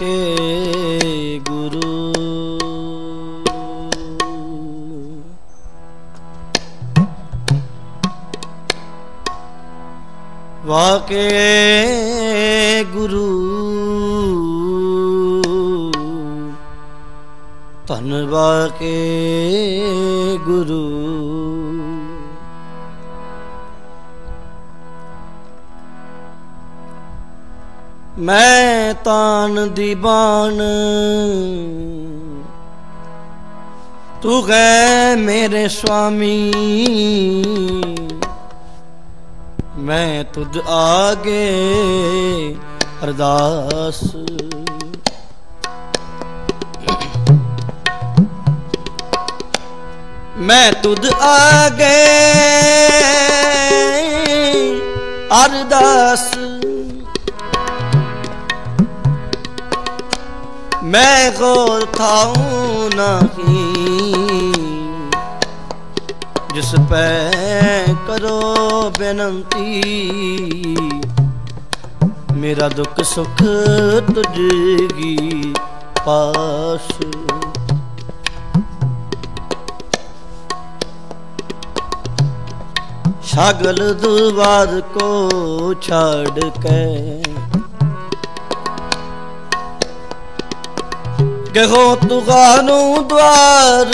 ਕੇ ਗੁਰੂ। ਵਾਕੇ ਗੁਰੂ। ਧੰਨ ਵਾਕੇ ਗੁਰੂ। ਮੈਂ ਤਾਨ ਦੀਵਾਨ ਤੂੰ ਹੈ ਮੇਰੇ ਸੁਆਮੀ ਮੈਂ ਤੁਧ ਆਗੇ ਅਰਦਾਸ। ਮੈਂ ਤੁਧ ਆਗੇ ਅਰਦਾਸ। ਮੈਂ ਹੋਰ ਥਾਉ ਨਹੀਂ ਜਿਸ ਪੈ ਕਰੋ ਬੇਨਤੀ, ਮੇਰਾ ਦੁੱਖ ਸੁਖ ਤੁਝਗੀ ਪਾਸ। ਸ਼ਾਗਲ ਦੁਵਾਰ ਕੋ ਛੱਡ ਕੇ ਗਹੋ ਤੁਗਾਨੂੰ ਦਵਾਰ।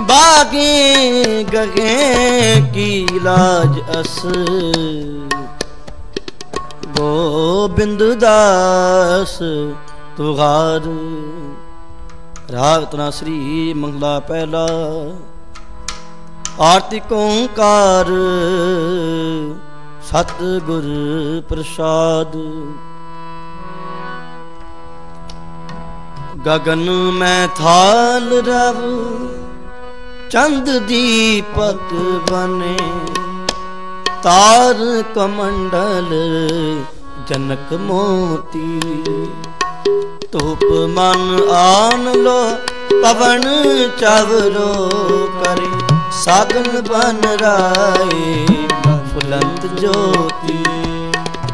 ਬਾਗੇ ਗਗੇ ਕੀ ਲਾਜ ਅਸ। ਗੋਬਿੰਦ ਦਾਸ ਤੁਗਾਰ। ਰਾਗ ਤਨਾ ਸ੍ਰੀ ਮੰਗਲਾ ਪਹਿਲਾ। ਆਰਤੀ ਓੰਕਾਰ ਸਤ ਗੁਰ ਪ੍ਰਸਾਦ। ਗਗਨ ਮੈਂ ਥਾਲ ਰਵ, ਚੰਦ ਦੀਪਕ ਬਨੇ। ਤਾਰ ਕਮੰਡਲ ਜਨਕ ਮੋਤੀ, ਧੂਪ ਮਨ ਆਨ ਲੋ, ਪਵਨ ਚਵਰੋ ਕਰੇ। ਸਾਗਨ ਬਨ ਰਾਏ ਫੁਲੰਤ ਜੋਤੀ,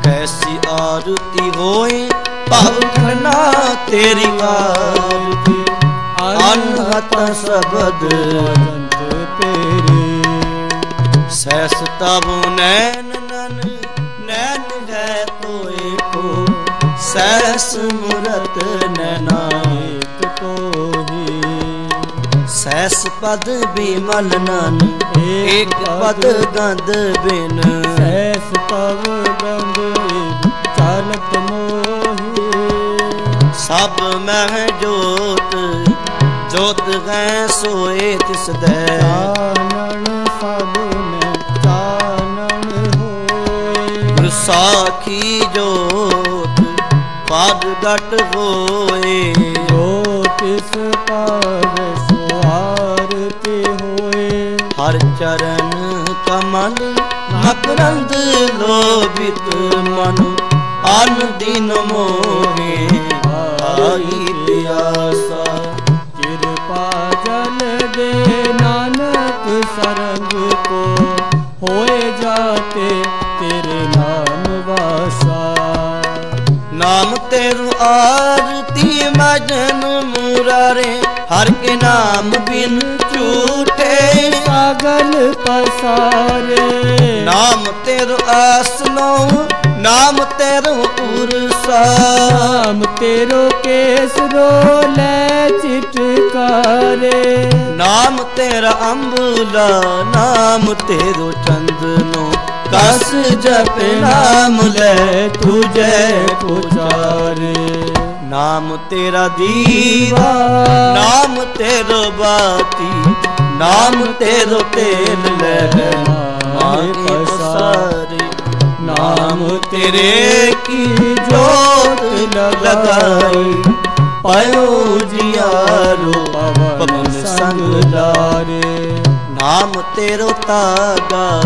ਕੈਸੀ ਆਰਤੀ ਹੋਏ ਭਵ ਖਨਾ ਤੇਰੀ ਆਰਤੀ ਅਨਹਤ ਸ਼ਬਦ ਅੰਤ ਤੇਰੇ। ਸੈਸ ਤਬ ਨੈਨ ਨਨ, ਨੈਣ ਹੈ ਤੋਏ ਕੋ। ਸੈਸ ਮੁਰਤ ਨੈਣਾ ਏਕ ਕੋਹੀ ਸੈਸ ਪਦ ਬਿਮਲ ਨਨ ਏਕ ਪਦ ਗੰਧ ਬਿਨ। ਸੈਸ ਤਵ ਗੰਗ ਸਭ ਮਹਿ ਜੋਤ ਜੋਤ ਹੈ ਸੋਏ ਤਿਸ ਦੇ ਚਾਨਣ ਸਭ ਮੈਂ ਚਾਨਣ ਹੋਏ। ਸਾਖੀ ਜੋਤ ਪਦ ਗਟ ਹੋਏ। ਜੋ ਤਿਸ ਪਾਵੈ ਸੁਆਰ ਤੇ ਹੋਏ। ਹਰ ਚਰਨ ਕਮਲ ਮਕਰੰਦ ਲੋਭਿਤ ਮਨ। ਅਨ ਦਿਨ ਮੋਹੇ ਆਈ ਪਿਆਸਾ। ਕਿਰਪਾ ਜਲ ਦੇ ਨਾਨਕ ਸਰੰਗ ਕੋ, ਹੋਏ ਜਾਤੇ ਤੇਰੇ ਨਾਮ ਵਾਸਾ। ਨਾਮ ਤੇਰੂ ਆਰਤੀ ਮਜਨ ਮੁਰਾਰੇ, ਹਰ ਕੇ ਨਾਮ ਬਿਨ ਝੂਠੇ। ਪਾਗਲ ਪਸਾਰੇ। ਨਾਮ ਤੇਰੂ ਆਸਨੋ ਨਾਮ ਤੇਰੂ ਉਰਸਾ ਨਾਮ ਤੇਰੋ ਕੇਸਰੋ ਲੈ ਚਿਟਕਾਰੇ ਨਾਮ ਤੇਰਾ ਅੰਬਲਾ, ਨਾਮ ਤੇਰੋ ਚੰਦਨੋ, ਕਸ ਜਪ ਨਾਮ ਲੈ ਤੁਝੇ ਪੁਚਾਰੇ। ਨਾਮ ਤੇਰਾ ਦੀਵਾ, ਨਾਮ ਤੇਰੋ ਬਾਤੀ, ਨਾਮ ਤੇਰੋ ਤੇਲ ਲੈ ਲੈ ਪਸਾਰੇ। ਨਾਮ ਤੇਰੇ ਕੀ ਜੋਤ ਲਗਾਈ? ਪਾਇਓ ਜਿਆਰੋ ਪਵਨ ਸੰਗ ਲਾਰੇ। ਨਾਮ ਤੇਰੋ ਤਾਗਾ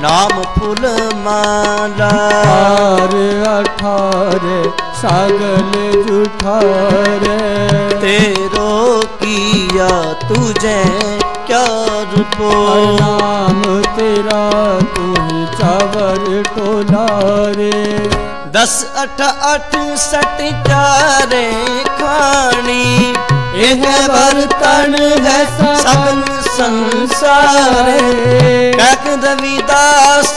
ਨਾਮ ਫੁੱਲ ਮਾਲਾ। ਹਾਰ ਅਠਾਰੇ ਸਾਗਲ ਜੁਠਾਰੇ। ਤੇਰੋ ਕੀਆ ਤੁਝੇ ਕਿਆ ਰੂਪੋ ਨਾਮ ਤੇਰਾ ਤੂੰ ਹੀ ਚਾਵਰ ਟੋਲਾਰੇ। ਦਸ ਅਠ ਅਠ ਸਟ ਚਾਰੇ ਖਾਣੀ। ਇਹ ਵਰਤਨ ਹੈ ਸਗਨ ਸੰਸਾਰੇ। ਕਹਿ ਰਵਿਦਾਸ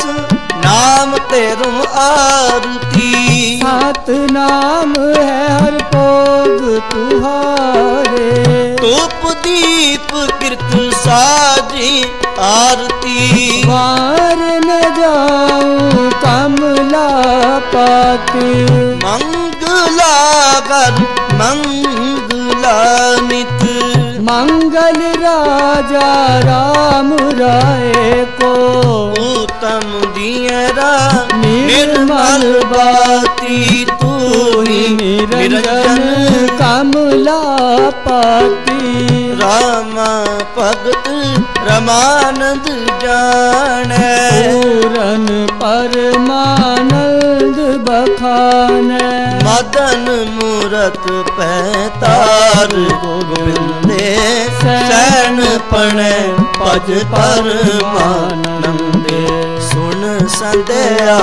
ਨਾਮ ਤੇਰੁ ਆਰਤੀ। ਸਤ ਨਾਮ ਹੈ ਹਰ ਭੋਗ ਤੁਹਾਰੇ। ਧੂਪ ਦੀਪ ਕਿਰਤ ਸਾਜੀ ਆਰਤੀ। ਵਾਰ ਨ ਜਾਉ ਕਮਲਾ ਪਾਤੀ ਮੰਗਲਾ ਗਰ ਮੰਗਲਾ ਨਿਤ ਮੰਗਲ ਰਾਜਾ ਰਾਮ ਰਾਏ ਕੋ। ਉਤਮ ਦੀਰਾ ਨਿਰਮਲ ਨਿਰਮਲ ਬਾਤੀ ਤੂੰ ਹੀ। ਨਿਰੰਜਨ ਨਿਰੰਜਨ ਕਮਲਾ ਪਾਤੀ। ਰਾਮ ਭਗਤ ਰਮਾਨੰਦ ਜਾਣੈ। ਪੂਰਨ ਪਰਮਾਨੰਦ ਬਖਾਨੈ। ਮਦਨ ਮੂਰਤ ਪੈਤਾਰ ਗੋਬਿੰਦੇ ਸੈਣ ਪਣੈ ਪਜ ਪਰਮਾਨੰਦੇ। ਸੁਣ ਸੰਧਿਆ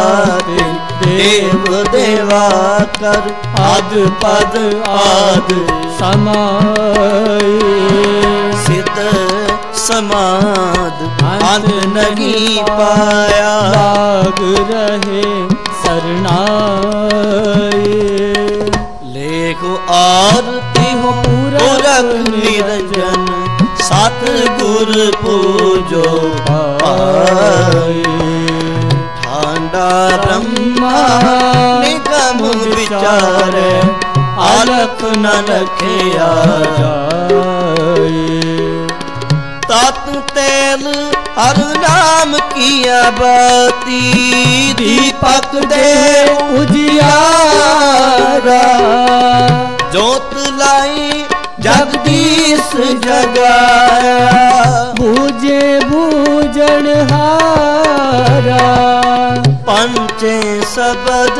ਦੇਵ ਦੇਵਾ ਕਰ ਆਦ ਪਦ ਆਦ ਸਮਾਈ ਸਿੱਧ ਸਮਾਦ ਅੰਤ ਨਹੀਂ ਪਾਇਆ। ਲਾਗ ਰਹੇ ਸਰਨਾਈ ਲੇਖੋ ਆਰਤੀ ਹੋ ਪੁਰਖ ਨਿਰੰਜਨ ਸਤ ਗੁਰ ਪੂਜੋ ਠਾਂਡਾ ਬ੍ਰਹਮਾ ਨਿਗਮ ਵਿਚਾਰੇ ਆਲਖ ਨ ਲਖਿਆ ਜਾਈ ਤਤ ਤੇਲ ਹਰ ਨਾਮ ਕੀਆ ਬਾਤੀ ਦੀਪਕ ਦੇ ਉਜਿਆਰਾ ਜੋਤ ਲਾਈ ਜਗਦੀਸ਼ ਜਗਾਇਆ ਬੂਝੇ ਬੂਝਣ ਹਾਰਾ ਪੰਚੇ ਸਬਦ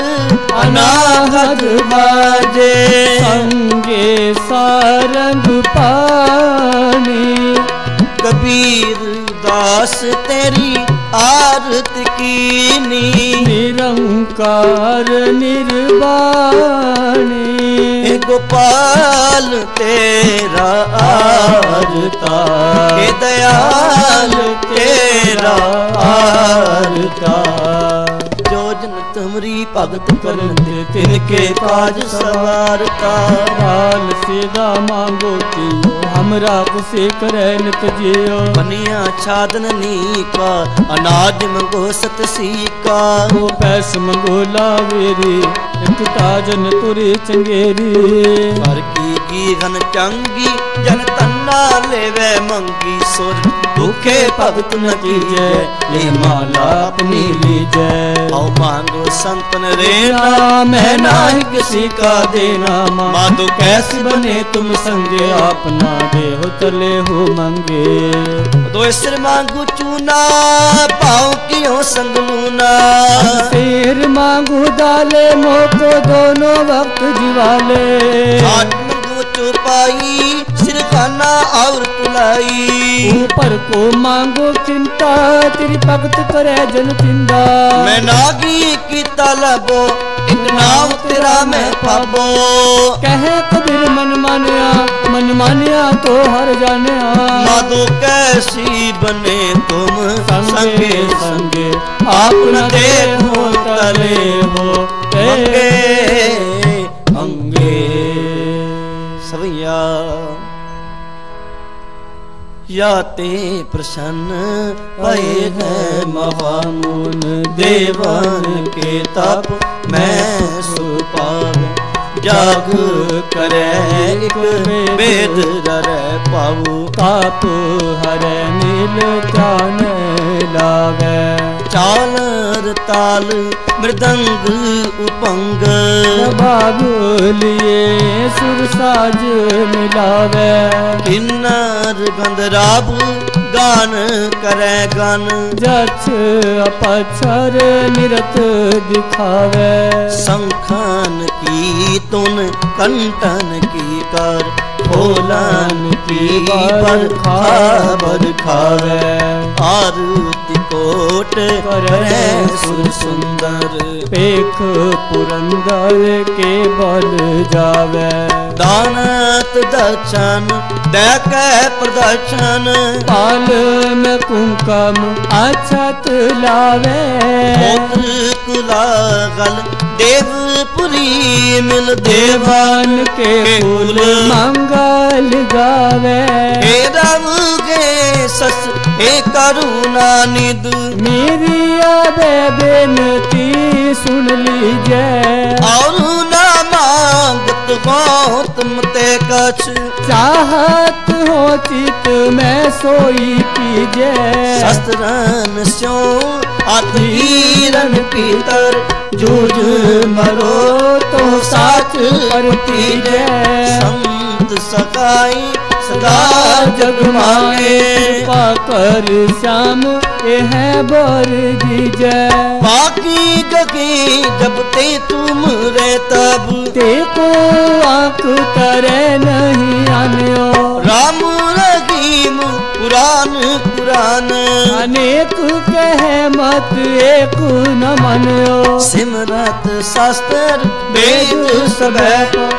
ਅਨਾਹਦ ਬਾਜੇ ਸੰਗੇ ਸਾਰੰਗ ਪਾਣੀ। ਕਬੀਰ ਦਾਸ ਤੇਰੀ ਆਰਤ ਕੀਨੀ ਨਿਰੰਕਾਰ ਨਿਰਵਾਣੀ ਗੋਪਾਲ ਤੇਰਾ ਆਰਤਾ ਏ ਦਇਆਲ ਤੇਰਾ ਆਰਤਾ ਭਜਨ ਤੁਮਰੀ ਭਗਤ ਕਰਨ ਤੇ ਤਿਨ ਕੇ ਕਾਜ ਸਵਾਰਤਾ। ਹਾਲ ਸੇਵਾ ਮੰਗੋ ਤਿਉ ਹਮਰਾ ਕੁਸੇ ਕਰੈ ਨਿਤ ਜਿਉ। ਮਨਿਆ ਛਾਦਨ ਨੀਕਾ ਅਨਾਜ ਮੰਗੋ ਸਤ ਸੀਕਾ। ਕੋ ਪੈਸ ਮੰਗੋ ਲਾਵੇ ਰੇ ਇਕ ਤਾਜਨ ਤੁਰੇ ਚੰਗੇਰੀ। ਕਰ ਕੀ ਕੀ ਗਨ ਚੰਗੀ ਜਨ ਤੰਨਾ ਲੈਵੇ ਮੰਗੀ ਸੁਰਤ ਭੁਖੇ ਭਗਤ ਨਤੀਜੈ ਇਹ ਮਾਲਾ ਆਪਣੀ ਲੀਜੈ। ਹਉ ਮੰਗੋ ਸੰਤਨ ਰੇਣਾ ਮੈਂ ਨਾਹੀ ਕਿਸੀ ਕਾ ਦੇਣਾ ਮਾਦੋ ਕੈਸ ਬਨੇ ਤੁਮ ਸੰਗੇ ਆਪਨਾ ਦੇਹ ਚਲੇ ਹੋ ਮੰਗੇ। ਦੋ ਸਿਰ ਮੰਗੂ ਚੂਨਾ ਭਾਉ ਕਿਉ ਸੰਗ ਲੂਨਾ। ਤੇਰ ਮੰਗੂ ਦਾਲੇ ਮੋਕੋ ਦੋਨੋ ਵਕਤ ਜਿਵਾਲੇ। ਆਤਮ ਗੁਚ ਪਾਈ ਬਹਾਨਾ ਔਰ ਤੁਲਾਈ ਉਪਰ ਕੋ ਮੰਗੋ ਚਿੰਤਾ ਤੇਰੀ ਭਗਤ ਕਰੇ ਜਨ ਪਿੰਦਾ। ਮੈਂ ਨਾਗੀ ਕੀ ਤਲਬੋ ਇਕ ਨਾਮ ਤੇਰਾ ਮੈਂ ਪਾਬੋ ਕਹੇ ਕਬੀਰ ਮਨ ਮਾਨਿਆ ਮਨ ਮਾਨਿਆ ਤੋ ਹਰ ਜਾਣਿਆ। ਮਾਦੋ ਕੈਸੀ ਬਨੇ ਤੁਮ ਸੰਗੇ ਸੰਗੇ। ਆਪਣਾ ਦੇਖੋ ਤਲੇ ਹੋ। ਮੰਗੇ। ਮੰਗੇ। ਸਵਈਆ। या ते प्रसन्न भये है महामुन देवन के तप मैं सुपाव जाग करे एक वेद ररे पाऊ ताप हर नील चान लावे चालर ताल ਮਰਦੰਗ ਉਪੰਗ ਬਾਬੂਲੀਏ ਸੁਰ ਸਾਜ ਮਿਲਾਵੇ ਕਿੰਨਰ ਗੰਧਰਾਬ ਗਾਨ ਕਰੈ ਗਨ ਜਛ ਅਪਛਰ ਨਿਰਤ ਦਿਖਾਵੇ ਸੰਖਾਨ ਕੀ ਤੁਨ ਕੰਟਨ ਕੀ ਕਰ ਹੋਲਨ ਕੀ ਪਰ ਖਾਬਰ ਖਾਵੇ ਆਰਤੀ ਕੋਟ ਕਰੈ ਸੁਰ ਸੁੰਦਰ। ਪੇਖ ਪੁਰੰਦਰ ਕੇ ਬਲ ਜਾਵੇ। ਦਾਨਤ ਦਰਸ਼ਨ ਦੇ ਕੈ ਪ੍ਰਦਰਸ਼ਨ। ਪਾਲ ਮੈਂ ਕੁੰਕਮ ਆਛਤ ਲਾਵੇ। ਮੋਤਰ ਕੁਲਾ ਗਲ ਦੇਵਪੁਰੀ ਮਿਲ ਦੇਵਾਨ ਕੇ ਫੁੱਲ ਮੰਗਲ ਗਾਵੇ। ਏ ਰਵ ਕੇ ਸਸ ਏ ਕਰੁਣਾ ਨਿਦ। ਮੇਰੀ ਆਦੇ ਬੇਨਤੀ ਸੁਣ ਲੀਜੈ। ਔਰ ਨਾ ਮੰਗਤ ਹੋ ਤੁਮ ਤੇ ਕਛ। ਚਾਹਤ ਹੋ ਚਿਤ ਮੈਂ ਸੋਈ ਕੀਜੈ ਸ਼ਸਤਰਨ ਸਿਉ ਅਤੀਰਨ ਪੀਤਰ ਜੂਝ ਮਰੋ ਤੋ ਸਾਚ ਪਰਤੀ ਜੈ संत सताई सदा जग माए पाकर श्याम ए है बर जी जय। बाकी गगी जब ते तुम रे तब। ते को आँख करे नहीं आने राम रे पुराण पुराण अनेक कहे मत एक न मान्यो सिमरत शास्त्र वेद सब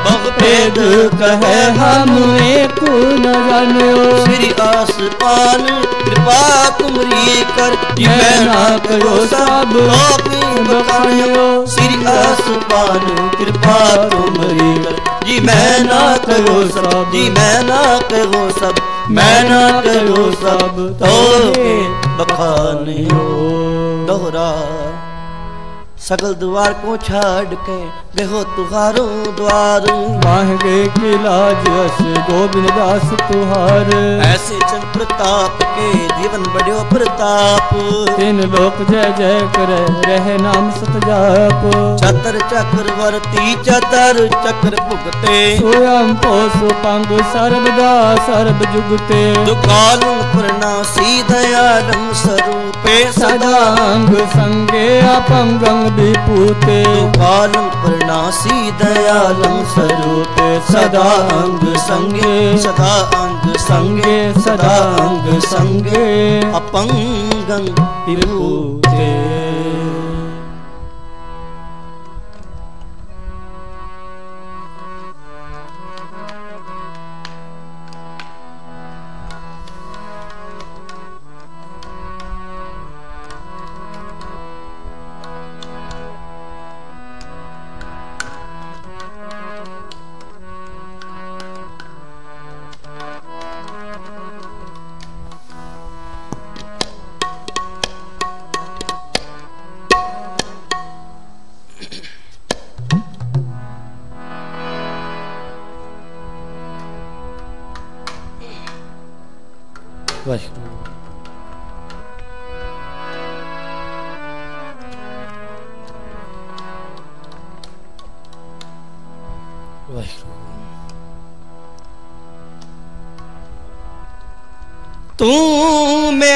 बहु भेद भेद कहे हम एक न जान्यो श्री आसपान कृपा तुमरी कर जी मैं मैं ना ना करो करो सब सब अपनी बखानियो श्री आसपान कृपा तुमरी कर जी मैं ना करो सब जी मैं ना करो सब ਮੈਂ ਨਾ ਤੈਨੂੰ ਸਭ ਤੋਹੇ ਬਖਾਨਿਓ ਦੋਹਰਾ सकल द्वार को छाड़ के बेहो तुहारो द्वार मांगे की लाज अस गोविंद दास तुहार ऐसे चल प्रताप के जीवन बड़ो प्रताप तीन लोक जय जय करे रहे नाम सत जाप चतर चक्रवर्ती चतर चक्र भुगते स्वयं पोष पंग सर्वदा सर्व जुगते दुकालु प्रणासी दयालम स्वरूपे सदा सदा अंग संगे अपंगंग विपूते दुकालु प्रणासी दयालम स्वरूपे सदा अंग संगे सदा अंग संगे सदा अंग संगे अपंगं विभूते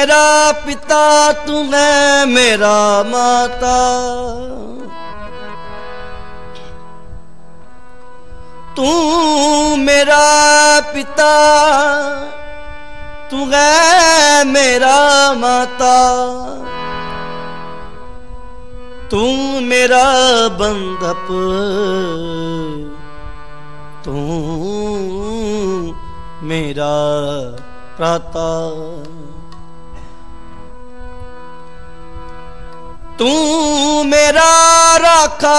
ਤੂੰ ਮੇਰਾ ਪਿਤਾ, ਤੂੰ ਹੈ ਮੇਰਾ ਮਾਤਾ। ਤੂੰ ਮੇਰਾ ਪਿਤਾ, ਤੂੰ ਹੈ ਮੇਰਾ ਮਾਤਾ। ਤੂੰ ਮੇਰਾ ਬੰਧਪ, ਤੂੰ ਮੇਰਾ ਤੂੰ ਮੇਰਾ ਰਾਖਾ।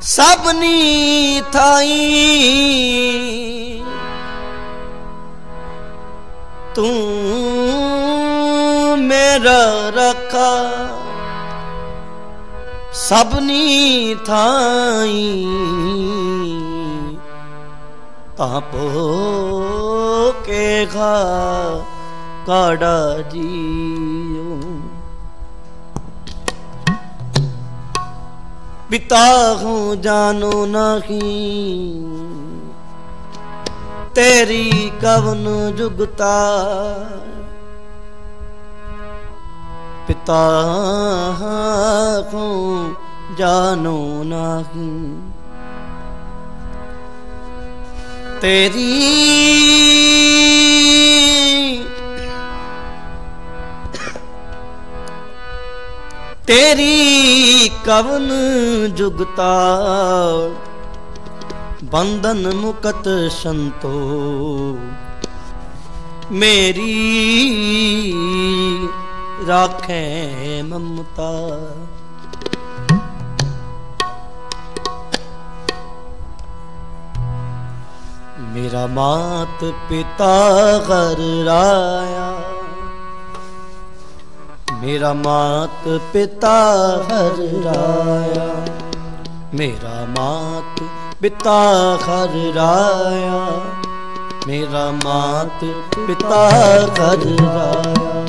ਸਭਨੀ ਥਾਈ ਤੂੰ ਮੇਰਾ ਰੱਖਾ। ਸਭਨੀ ਥਾਈ ਤਾਪੋ ਕੇ ਖਾ ਕਾੜਾ ਜੀ। पिता हूँ जानो नहीं तेरी कवन जुगता पिता हूँ जानो नहीं तेरी ਤੇਰੀ ਕਵਨ ਜੁਗਤਾ ਬੰਧਨ ਮੁਕਤ ਸੰਤੋ ਮੇਰੀ ਰਾਖੇ ਮਮਤਾ। ਮੇਰਾ ਮਾਤ ਪਿਤਾ ਘਰ ਰਾਇਆ। ਮੇਰਾ ਮਾਤ ਪਿਤਾ ਹਰ ਰਾਇਆ ਮੇਰਾ ਮਾਤ ਪਿਤਾ ਹਰ ਰਾਇਆ ਮੇਰਾ ਮਾਤ ਪਿਤਾ ਹਰ ਰਾਇਆ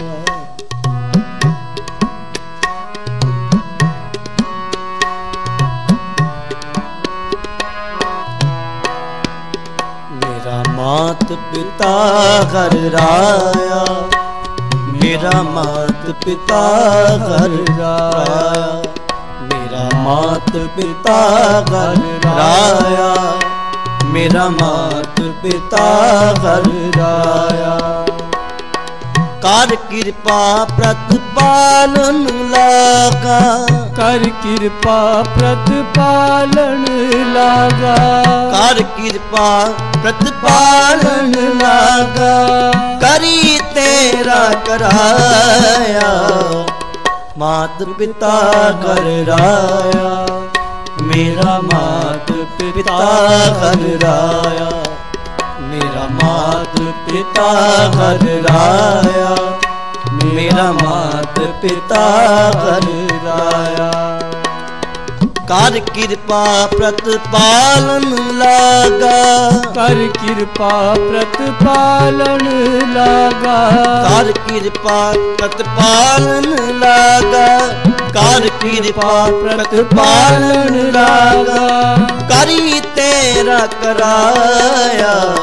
ਮਾਤ ਪਿਤਾ ਕਰ ਰਾਇਆ ਮੇਰਾ ਮਾਤ ਪਿਤਾ ਘਰ ਰਾਇਆ। ਮੇਰਾ ਮਾਤ ਪਿਤਾ ਘਰ ਰਾਇਆ। ਮੇਰਾ ਮਾਤ ਪਿਤਾ ਘਰ ਰਾਇਆ। ਕਰ ਕਿਰਪਾ ਪ੍ਰਤਪਾਲਨ ਲਾਗਾ। ਕਰ ਕਿਰਪਾ ਪ੍ਰਤਪਾਲਨ ਲਾਗਾ। ਕਰ ਕਿਰਪਾ ਪ੍ਰਤਪਾਲਨ ਲਾਗਾ। ਕਰੀ ਤੇਰਾ ਕਰਾਇਆ ਮਾਤ ਪਿਤਾ ਕਰ ਰਾਇਆ। ਮੇਰਾ ਮਾਤ ਪਿਤਾ ਕਰ ਰਾਇਆ ਮੇਰਾ ਮਾਤ ਪਿਤਾ ਕਰ ਰਾਇਆ ਮੇਰਾ ਮਾਤ ਪਿਤਾ ਕਰ ਰਾਇਆ ਕਰ ਕਿਰਪਾ ਪ੍ਰਤਪਾਲਨ ਲਾਗਾ। ਕਰ ਕਿਰਪਾ ਪ੍ਰਤਪਾਲਨ ਲਾਗਾ। ਕਰ ਕਿਰਪਾ ਪ੍ਰਤਪਾਲਨ ਲਾਗਾ। ਕਰ ਕਿਰਪਾ ਪ੍ਰਤਪਾਲਨ ਲਾਗਾ। ਕਰੀ ਤੇਰਾ ਕਰਾਇਆ।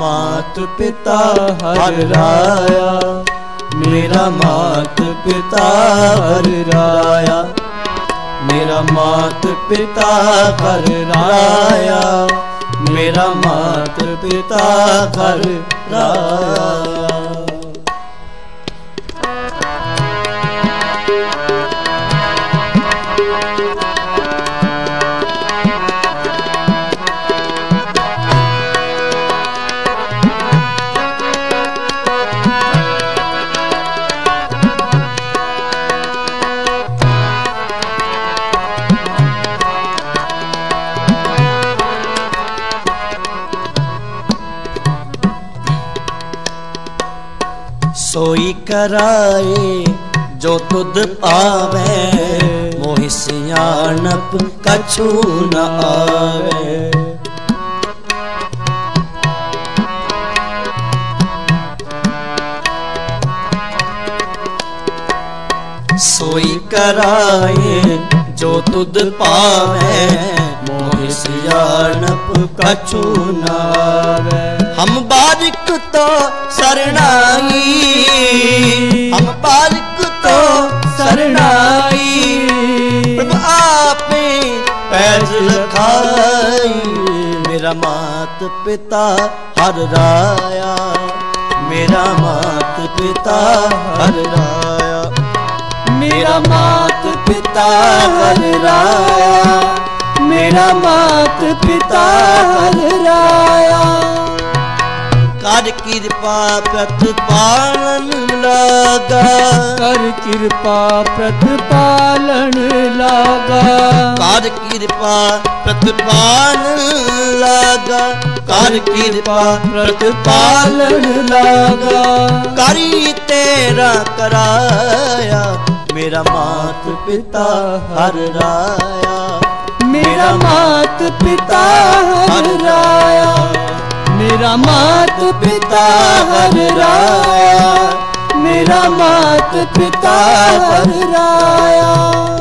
ਮਾਤ ਪਿਤਾ ਹਰ ਰਾਇਆ। ਮੇਰਾ ਮਾਤ ਪਿਤਾ ਹਰ ਰਾਇਆ। ਮੇਰਾ ਮਾਤ ਪਿਤਾ ਹਰ ਰਾਇਆ। ਮੇਰਾ ਮਾਤ ਪਿਤਾ ਹਰ ਰਾਇਆ। ਸੋਈ ਕਰਾਏ, ਜੋ ਤੁਧ ਪਾਵੇ, ਮੋਹਿ ਸਿਆਣਪ ਕਛੂ ਨ ਆਵੇ। ਸੋਈ ਕਰਾਏ, ਜੋ ਤੁਧ ਪਾਵੇ, ਮੋਹਿ ਸਿਆਣਪ ਕਛੂ ਨ ਹਮ ਬਾਰਿਕ ਤੋ ਸਰਣਾਈ। ਹਮ ਪਾਲਕ ਤੋ ਸਰਣਾਈ। ਪ੍ਰਭ ਆਪੇ ਪੈਜ ਲਖਾਈ। ਮੇਰਾ ਮਾਤ ਪਿਤਾ ਹਰ ਰਾਇਆ। ਮੇਰਾ ਮਾਤ ਪਿਤਾ ਹਰ ਰਾਇਆ। ਮੇਰਾ ਮਾਤ ਪਿਤਾ ਹਰ ਰਾਇਆ। ਮੇਰਾ ਮਾਤ ਪਿਤਾ ਹਰ ਰਾਇਆ। ਕਰ ਕਿਰਪਾ ਪ੍ਰਤਪਾਲਨ ਲਾਗਾ। ਕਰ ਕਿਰਪਾ ਪ੍ਰਤਪਾਲਨ ਲਾਗਾ। ਕਰ ਕਿਰਪਾ ਪ੍ਰਤਪਾਲਨ ਲਾਗਾ। ਕਰ ਕਿਰਪਾ ਪ੍ਰਤਪਾਲਨ ਲਾਗਾ। ਕਰੀ ਤੇਰਾ ਕਰਾਇਆ ਮੇਰਾ ਮਾਤ ਪਿਤਾ ਹਰ ਰਾਇਆ। ਮੇਰਾ ਮਾਤ ਪਿਤਾ ਹਰ ਮੇਰਾ ਮਾਤ ਪਿਤਾ ਹਰ ਰਾਇਆ ਮੇਰਾ ਮਾਤ ਪਿਤਾ ਹਰ ਰਾਇਆ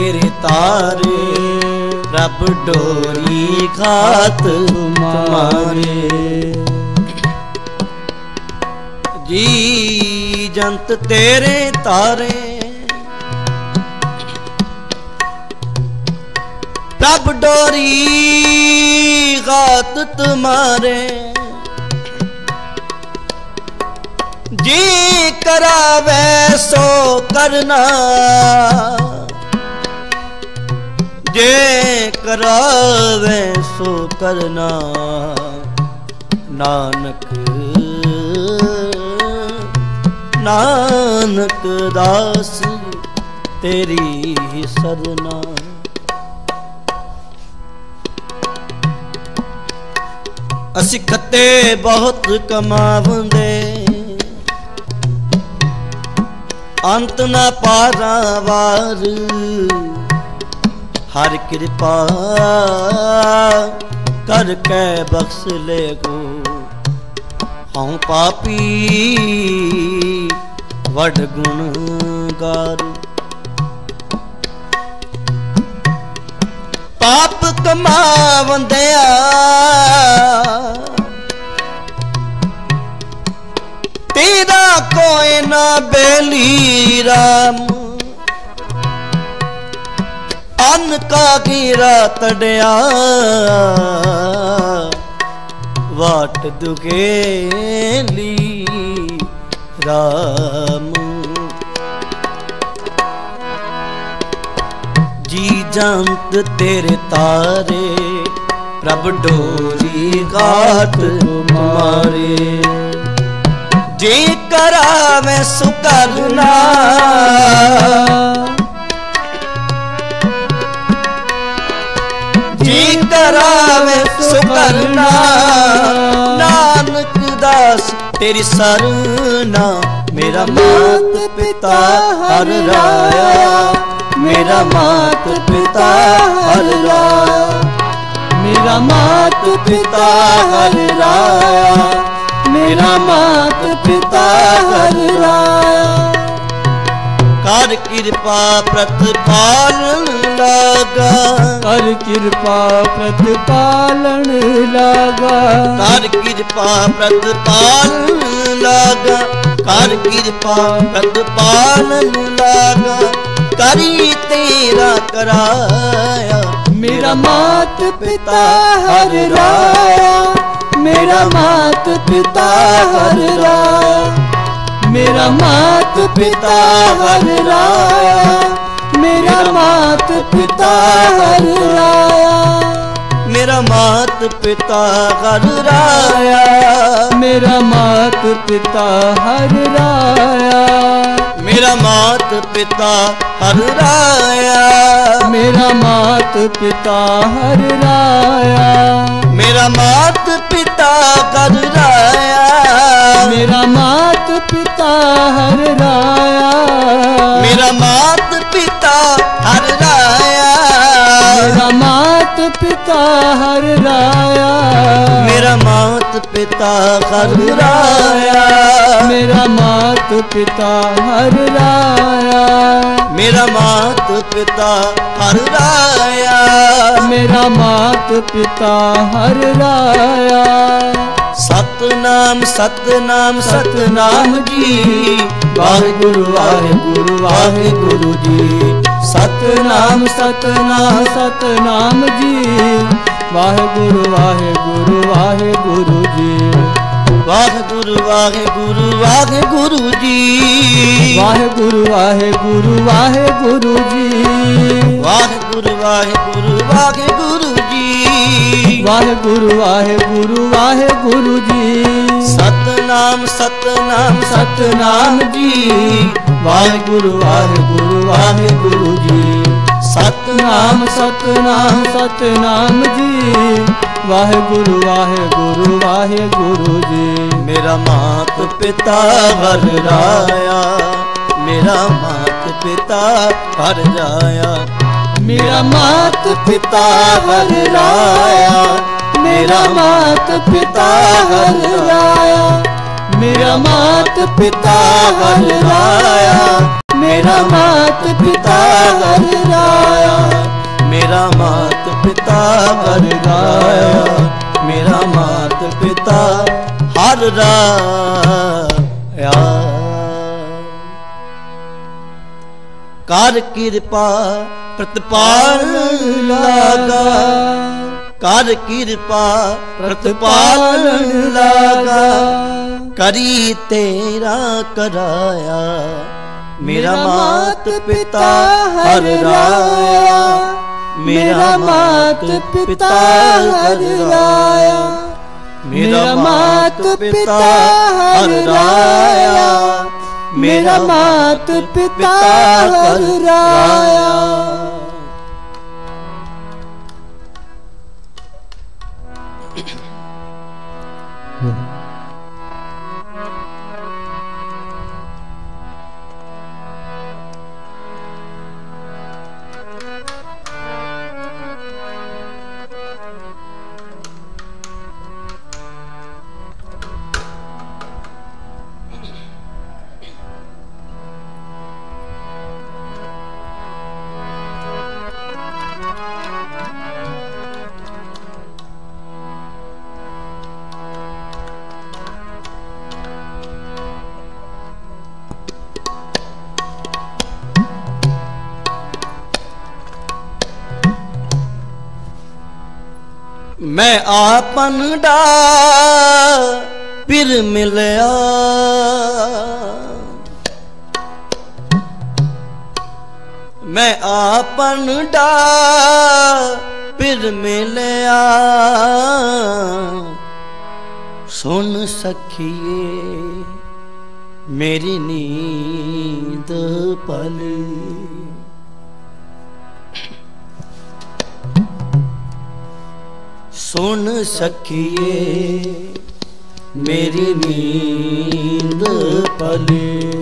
ਤੇਰੇ ਤਾਰੇ, ਰੱਬ ਡੋਰੀ ਖਾਤ ਮਾਰੇ। ਜੀ ਜੰਤ ਤੇਰੇ ਤਾਰੇ, ਰੱਬ ਡੋਰੀ ਖਾਤ ਤੁਮਾਰੇ। ਜੀ ਕਰਾਵੇ ਸੋ ਕਰਨਾ ਜੇ ਕਰਾਵੇ ਸੋ ਕਰਨਾ ਨਾਨਕ ਨਾਨਕ ਦਾਸ ਤੇਰੀ ਸਰਨਾ ਅਸੀਂ ਖੱਤੇ ਬਹੁਤ ਕਮਾਵੰਦੇ ਅੰਤ ਨਾ ਪਾਰਾਂ ਵਾਰ ਹਰ ਕਿਰਪਾ ਕਰ ਕੇ ਬਖਸ਼ ਲੈ ਗੋ ਹਉ ਪਾਪੀ ਵਡ ਗੁਣ ਗਾਰ ਪਾਪ ਕਮਾਵੰਦਿਆ ਤੇਰਾ ਕੋਈ ਨਾ ਬੇਲੀ ਰਾਮ ਅਨ ਕਾ ਕੀਰਾ ਤੜਿਆ। ਵਾਟ ਦੁਗੇਲੀ ਰਾਮ। ਜੀ ਜੰਤ ਤੇਰੇ ਤਾਰੇ, ਪ੍ਰਭ ਡੋਰੀ ਘਾਟ ਤੁਮਾਰੇ ਜੇ ਕਰਾਵੇਂ ਸੁਕਰਨਾ ਜੀ ਕਰਾਵੇਂ ਸੁਕਰਨਾ ਨਾਨਕ ਦਾਸ, ਤੇਰੀ ਸਰਨਾ। ਮੇਰਾ ਮਾਤ ਪਿਤਾ ਹਰ ਰਾਇਆ। ਮੇਰਾ ਮਾਤ ਪਿਤਾ ਹਰ ਰਾਇਆ। ਮੇਰਾ ਮਾਤ ਪਿਤਾ ਹਰ ਰਾਇਆ। ਮੇਰਾ ਮਾਤ ਪਿਤਾ ਹਰ ਰਾਇਆ। ਕਰ ਕਿਰਪਾ ਪ੍ਰਤਪਾਲਨ ਲਾਗਾ। ਕਰ ਕਿਰਪਾ ਪ੍ਰਤਪਾਲਣ ਲਾਗਾ। ਕਰ ਕਿਰਪਾ ਪ੍ਰਤਪਾਲਨ ਲਾਗਾ। ਕਰ ਕਿਰਪਾ ਪ੍ਰਤਪਾਲਨ ਲਾਗਾ। ਕਰੀ ਤੇਰਾ ਕਰਾਇਆ। ਮੇਰਾ ਮਾਤ ਪਿਤਾ ਹਰ ਰਾਇਆ। ਮੇਰਾ ਮਾਤ ਪਿਤਾ ਹਰ ਰਾਇਆ। ਮੇਰਾ ਮਾਤ ਪਿਤਾ ਹਰ ਰਾਇਆ ਮੇਰਾ ਮਾਤ ਪਿਤਾ ਹਰ ਰਾਇਆ। ਮੇਰਾ ਮਾਤ ਪਿਤਾ ਹਰ ਰਾਇਆ। ਮੇਰਾ ਮਾਤ ਪਿਤਾ ਹਰ ਰਾਇਆ। ਮੇਰਾ ਮਾਤ ਪਿਤਾ ਹਰ ਰਾਇਆ। ਮੇਰਾ ਮਾਤ ਪਿਤਾ ਹਰ ਰਾਇਆ। ਮੇਰਾ ਮਾਤ ਪਿਤਾ ਹਰ ਪਿਤਾ ਹਰ ਰਾਇਆ। ਮੇਰਾ ਮਾਤ ਪਿਤਾ ਹਰ ਰਾਇਆ। ਮੇਰਾ ਮਾਤ ਪਿਤਾ ਹਰ ਰਾਇਆ। ਮੇਰਾ ਮਾਤ ਪਿਤਾ ਹਰ ਰਾਇਆ। ਸਤਨਾਮ ਸਤਨਾਮ ਸਤਨਾਮ ਜੀ। ਵਾਹਿਗੁਰੂ ਵਾਹਿਗੁਰੂ ਵਾਹਿਗੁਰੂ ਜੀ। ਸਤਨਾਮ ਸਤਨਾਮ ਸਤਨਾਮ ਜੀ। ਵਾਹਿਗੁਰੂ ਵਾਹਿਗੁਰੂ ਵਾਹਿਗੁਰੂ ਜੀ। ਵਾਹਿਗੁਰੂ ਵਾਹਿਗੁਰੂ ਵਾਹਿਗੁਰੂ ਜੀ। ਵਾਹਿਗੁਰੂ ਵਾਹਿਗੁਰੂ ਵਾਹਿਗੁਰੂ ਜੀ। ਵਾਹਿਗੁਰੂ ਵਾਹਿਗੁਰੂ ਵਾਹਿਗੁਰੂ ਜੀ। ਵਾਹਿਗੁਰੂ ਵਾਹਿਗੁਰੂ ਵਾਹਿਗੁਰੂ ਜੀ। ਸਤਨਾਮ ਸਤਨਾਮ ਸਤਨਾਮ ਜੀ। ਵਾਹਿਗੁਰੂ ਵਾਹਿਗੁਰੂ ਵਾਹਿਗੁਰੂ ਜੀ। ਸਤਨਾਮ ਸਤਨਾਮ ਸਤਨਾਮ ਜੀ। ਵਾਹਿਗੁਰੂ ਵਾਹਿਗੁਰੂ ਵਾਹਿਗੁਰੂ ਜੀ। ਮੇਰਾ ਮਾਤ ਪਿਤਾ ਹਰ ਰਾਇਆ ਮੇਰਾ ਮਾਤ ਪਿਤਾ ਹਰ ਰਾਇਆ ਮੇਰਾ ਮਾਤ ਪਿਤਾ ਹਰ ਰਾਇਆ ਮੇਰਾ ਮਾਤ ਪਿਤਾ ਹਰ ਰਾਇਆ ਮੇਰਾ ਮਾਤ ਪਿਤਾ ਹਰ ਰਾਇਆ ਮੇਰਾ ਮਾਤ ਪਿਤਾ ਹਰ ਰਾਇਆ। ਮੇਰਾ ਮਾਤ ਪਿਤਾ ਹਰ ਰਾਇਆ। ਮੇਰਾ ਮਾਤ ਪਿਤਾ ਹਰ ਰਾਇਆ। ਕਰ ਕਿਰਪਾ ਪ੍ਰਤਪਾਲ ਲਾਗਾ। ਕਰ ਕਿਰਪਾ ਪ੍ਰਤਪਾਲ ਲਾਗਾ। ਕਰੀ ਤੇਰਾ ਕਰਾਇਆ। ਮੇਰਾ ਮਾਤ ਪਿਤਾ ਹਰ ਰਾਇਆ। ਮੇਰਾ ਮਾਤ ਪਿਤਾ ਹਰ ਰਾਇਆ। ਮੇਰਾ ਮਾਤ ਪਿਤਾ ਹਰ ਰਾਇਆ। ਮੇਰਾ ਮਾਤ ਪਿਤਾ ਹਰ ਰਾਇਆ। ਮੈਂ ਆਪਨ ਦਾ ਫਿਰ ਮਿਲਿਆ। ਮੈਂ ਆਪਨ ਦਾ ਫਿਰ ਮਿਲਿਆ। ਸੁਣ ਸਖੀਏ ਮੇਰੀ ਨੀਂਦ ਪਲੀ ਸੁਣ ਸਕੀਏ। ਮੇਰੀ ਨੀਂਦ ਪਲੇ।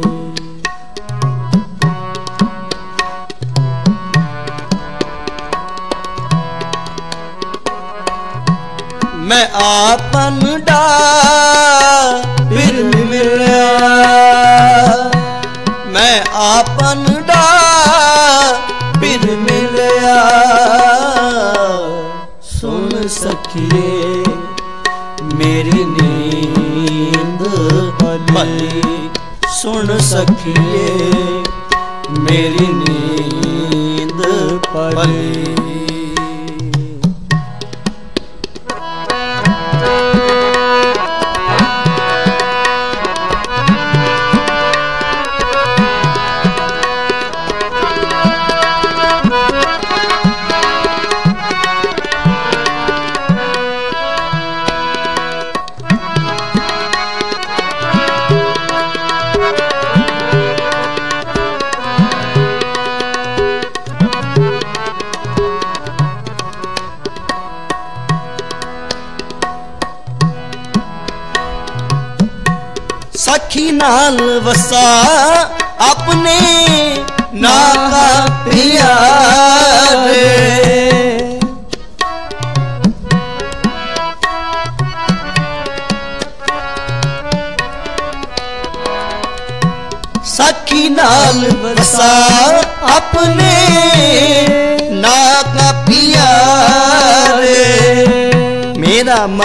ਮੈਂ ਆਪਨ ਦਾ ਫਿਰ ਮਿਲਿਆ। ਮੈਂ ਆਪਨ ਸਖੀਏ ਮੇਰੀ ਨੀਂਦ ਭਲੀ ਸੁਣ ਸਖੀਏ ਮੇਰੀ ਨੀਂਦ ਭਲੀ।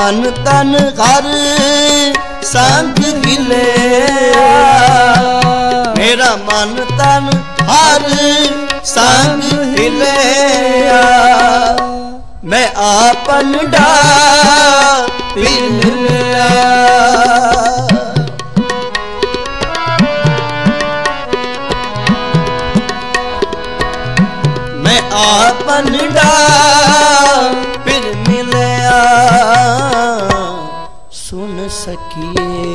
ਮਨ ਤਨ ਘਰ ਸੰਗ ਹਿਲਿਆ ਮੇਰਾ ਮਨ ਤਨ ਹਰ ਸੰਗ ਹਿਲਿਆ ਮੈਂ ਆਪਨ ਡਾ ਫਿਰ ਮਿਲਿਆ। ਮੈਂ ਆਪਨ ਡਾ ਸਕੀਏ,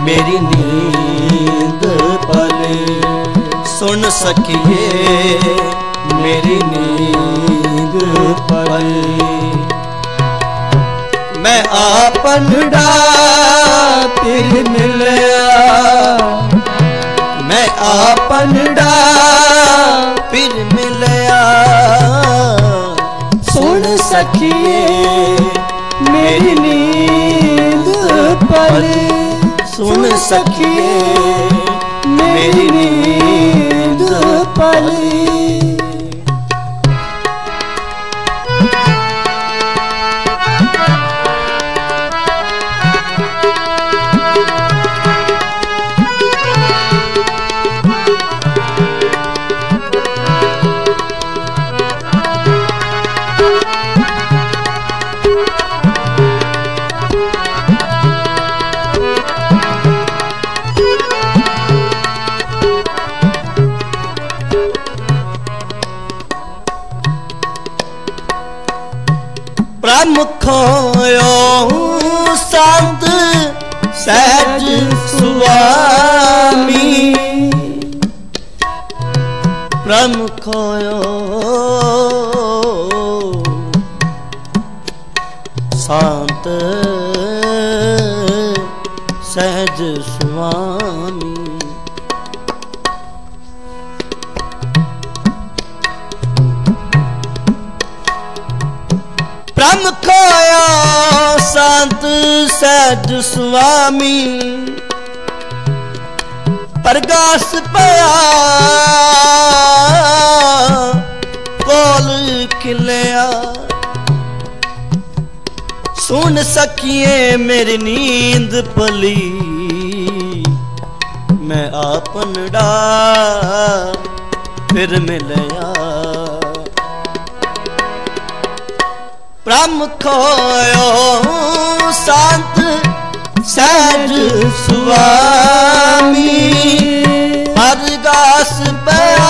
ਮੇਰੀ ਨੀਂਦ ਪਲੇ ਸੁਣ ਸਕੀਏ, ਮੇਰੀ ਨੀਂਦ ਪਲੇ ਮੈਂ ਆਪਨ ਡਾ ਫਿਰ ਮਿਲਿਆ। ਮੈਂ ਆਪਨ ਡਾ ਫਿਰ ਮਿਲਿਆ। ਸੁਣ ਸਖੀਏ ਮੇਰੀ ਨੀਂਦ ਬਲ ਸੁਣ ਸਖੀਏ ਮੇਰੀ ਨੀਂਦ ਪਲੀ ਪ੍ਰਮ ਖੋਇਓ, ਸੰਤ ਸਹਿਜ ਸੁਆਮੀ। ਪਰਗਾਸ ਪਿਆ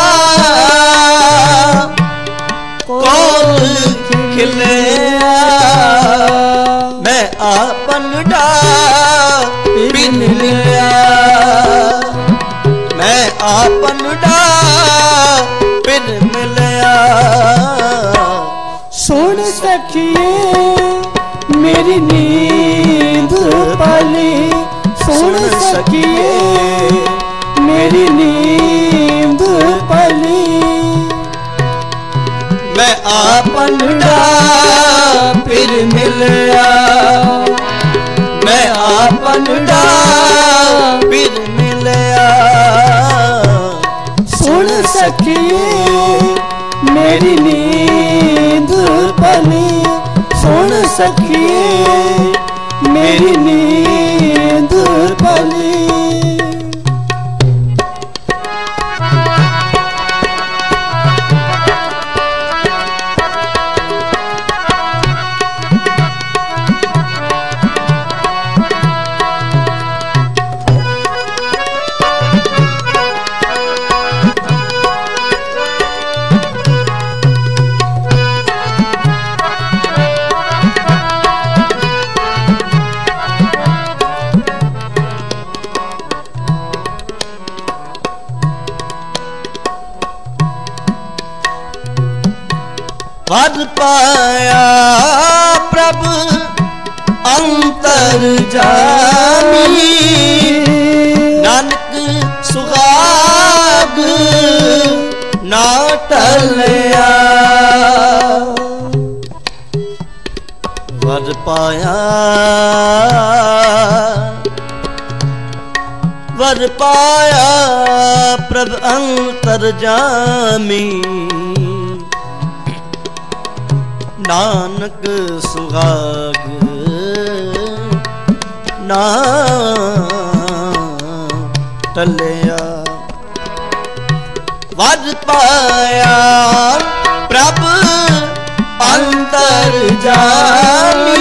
ਕੋਲ ਖਿਲਿਆ। ਮੈਂ ਆਪਨ ਡਾ ਬਿਨ ਮਿਲਿਆ ਮੈਂ ਆਪਨ ਡਾ ਸਖੀਏ ਮੇਰੀ ਨੀਂਦ ਪਲੀ ਸੁਣ ਸਖੀਏ ਮੇਰੀ ਨੀਂਦ ਪਲੀ। ਮੈਂ ਆਪਨ ਡਾ ਫਿਰ ਮਿਲਿਆ। ਮੈਂ ਆਪਨ ਡਾ ਫਿਰ ਮਿਲਿਆ। ਸੁਣ ਸਖੀਏ ਮੇਰੀ ਨੀਂਦ ਪਲੀ ਸੁਣ ਸਕੀਏ ਮੇਰੀ ਨੀਂਦ ਪਲੀ ਟਲਿਆ ਵਰ ਪਾਇਆ। ਵਰ ਪਾਇਆ ਪ੍ਰਭ ਅੰਤਰ ਜਾਮੀ। ਨਾਨਕ ਸੁਹਾਗ। ਨਾ ਟਲਿਆ। ਵਜ ਪਾਇਆ। ਪ੍ਰਭ ਅੰਤਰ ਜਾਮੀ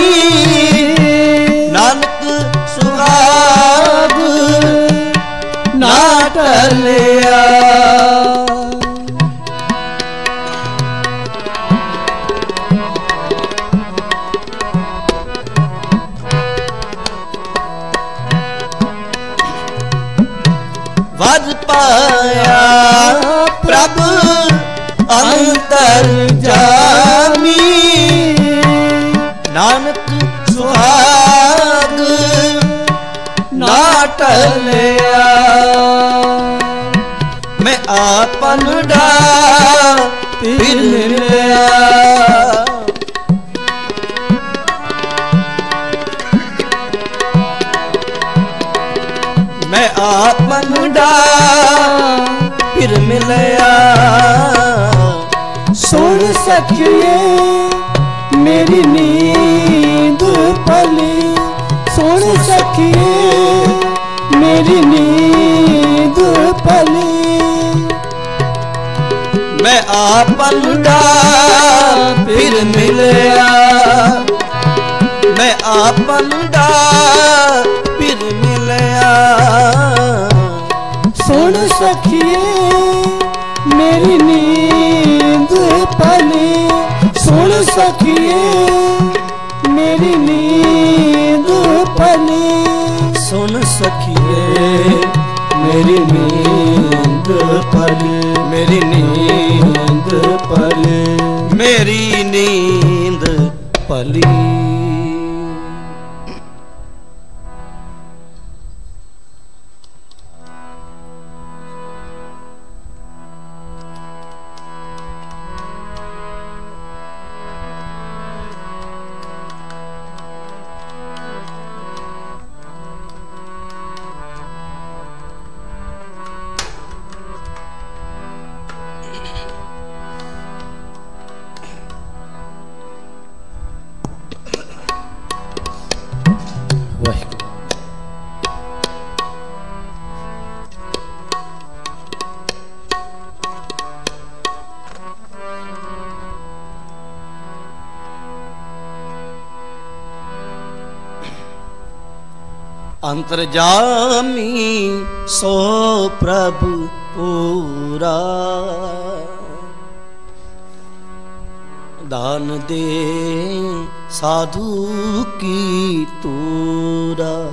ਡਾ ਫਿਰ ਮਿਲਿਆ। ਮੈਂ ਆਪਨ ਡਾ ਫਿਰ ਮਿਲਿਆ। ਸੁਣ ਸਖੀਏ ਮੇਰੀ ਨੀਂਦ ਪਲੀ ਸੁਣ ਸਖੀਏ ਮੇਰੀ ਨੀਂਦ ਪਲੀ ਸੁਣ ਸਖੀਏ ਮੇਰੀ ਨੀਂਦ ਪਲੀ ਮੇਰੀ ਨੀਂਦ ਪਲ। ਮੇਰੀ ਨੀਂਦ ਪਲੀ। ਅੰਤਰਜਾਮੀ ਸੋ ਪ੍ਰਭ ਪੂਰਾ। ਦਾਨ ਦੇ ਸਾਧੂ ਕੀ ਤੂਰਾ।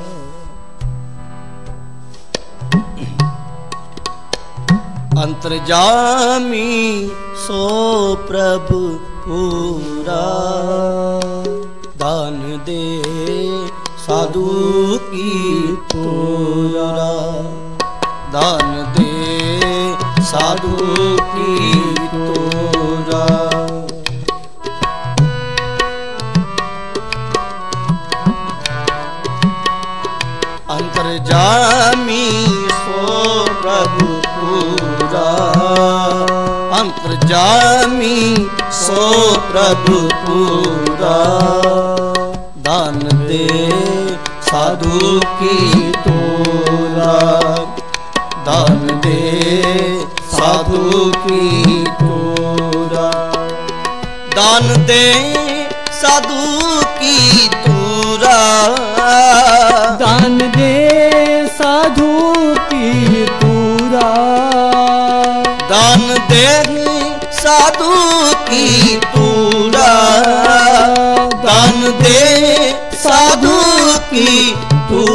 ਅੰਤਰਜਾਮੀ ਸੋ ਪ੍ਰਭ ਪੂਰਾ। ਦਾਨ ਦੇ ਸਾਧੂ ਕੀ ਤੋਰਾ। ਦਾਨ ਦੇ ਸਾਧੂ ਕੀ ਤੋਰਾ। ਅੰਤਰ ਜਾਮੀ ਸੋ ਪ੍ਰਭੂ ਪੂਰਾ। ਅੰਤਰਜਾਮੀ ਸੋ ਪ੍ਰਭੂ ਪੂਰਾ। ਦਾਨ ਦੇ ਸਾਧੂ ਕੀ ਤੋਰਾ? ਦਾਨ ਦੇ ਸਾਧੂ ਕੀ ਤੋਰਾ? ਦਾਨ ਦੇ ਸਾਧੂ ਕੀ ਤੋਰਾ?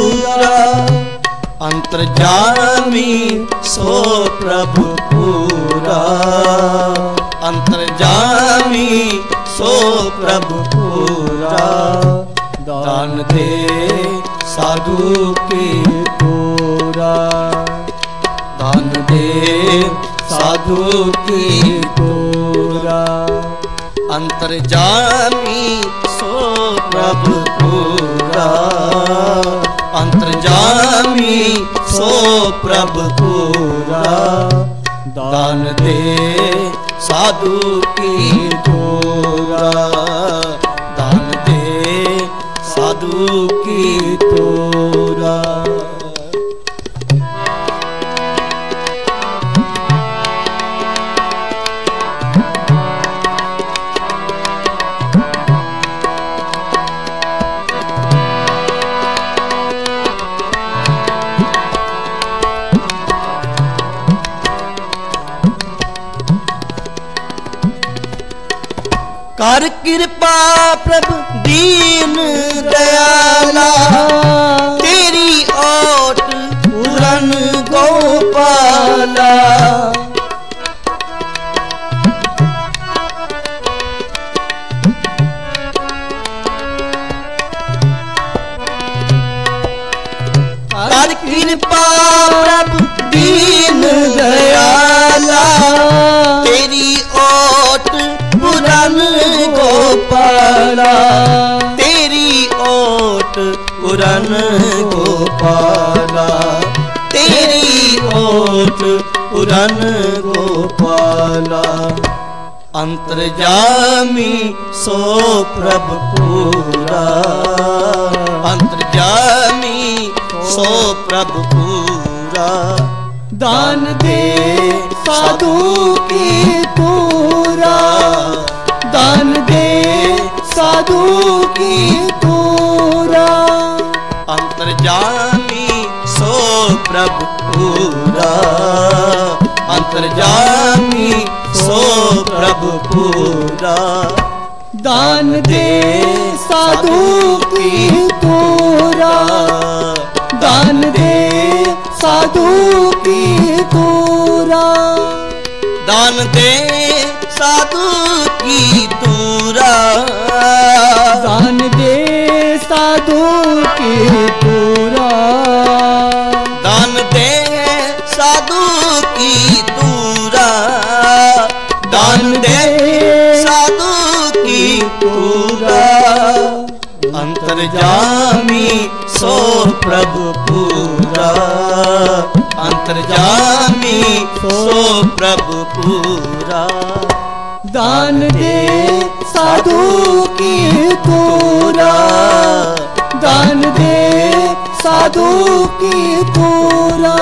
ਤੂਰਾ ਅੰਤਰਜਾਮੀ ਸੋ ਪ੍ਰਭੂ ਪੂਰਾ। ਅੰਤਰਜਾਮੀ ਸੋ ਪ੍ਰਭੂ ਪੂਰਾ। ਦਾਨ ਦੇ ਸਾਧੂ ਕੀ ਤੂਰਾ ਦਾਨ ਦੇ ਸਾਧੂ ਕੀ ਤੂਰਾ ਅੰਤਰਜਾਮੀ ਸੋ ਪ੍ਰਭ ਪੂਰਾ। ਅੰਤਰਜਾਮੀ ਸੋ ਪ੍ਰਭ ਪੂਰਾ। ਦਾਨ ਦੇ ਸਾਧੂ ਕੀ ਤੋਰਾ। ਦਾਨ ਦੇ ਸਾਧੂ ਕੀ ਤੂਰਾ। ਕਿਰਪਾ ਪ੍ਰਭ ਦੀਨ ਦਇਆਲਾ। ਗੋਪਾਲਾ ਤੇਰੀ ਓਟ ਪੁਰਨ ਗੋਪਾਲਾ ਤੇਰੀ ਓਟ ਪੁਰਨ ਗੋਪਾਲਾ ਅੰਤਰਜਾਮੀ ਸੋ ਪ੍ਰਭ ਪੂਰਾ। ਅੰਤਰਜਾਮੀ ਸੋ ਪ੍ਰਭ ਪੂਰਾ। ਦਾਨ ਦੇ ਸਾਧੂ ਕੀ ਤੂਰਾ ਦਾਨ ਦੇ ਸਾਧੂ ਕੀ ਪੂਰਾ ਅੰਤਰ ਜਾਮੀ ਸੋ ਪ੍ਰਭ ਪੂਰਾ ਅੰਤਰ ਜਾਮੀ ਸੋ ਪ੍ਰਭ ਪੂਰਾ ਦਾਨ ਦੇ ਸਾਧੂ ਕੀ ਪੂਰਾ ਦਾਨ ਦੇ ਸਾਧੂ ਕੀ ਪੂਰਾ ਦਾਨ ਦੇ ਸਾਧੂ ਕੀ ਪੂਰਾ। ਦਾਨ ਦੇ ਸਾਧੂ ਕੀ ਪੂਰਾ ਦਾਨ ਦੇ ਸਾਧੂ ਕੀ ਪੂਰਾ ਅੰਤਰ ਜਾਮੀ ਸੋ ਪ੍ਰਭੂ ਪੂਰਾ। ਅੰਤਰ ਜਾਮੀ ਸੋ ਪ੍ਰਭੂ ਪੂਰਾ। ਦਾਨ ਦੇ ਸਾਧੂ ਕੀ ਪੂਰਾ ਦਾਨ ਦੇ ਸਾਧੂ ਕੀ ਪੂਰਾ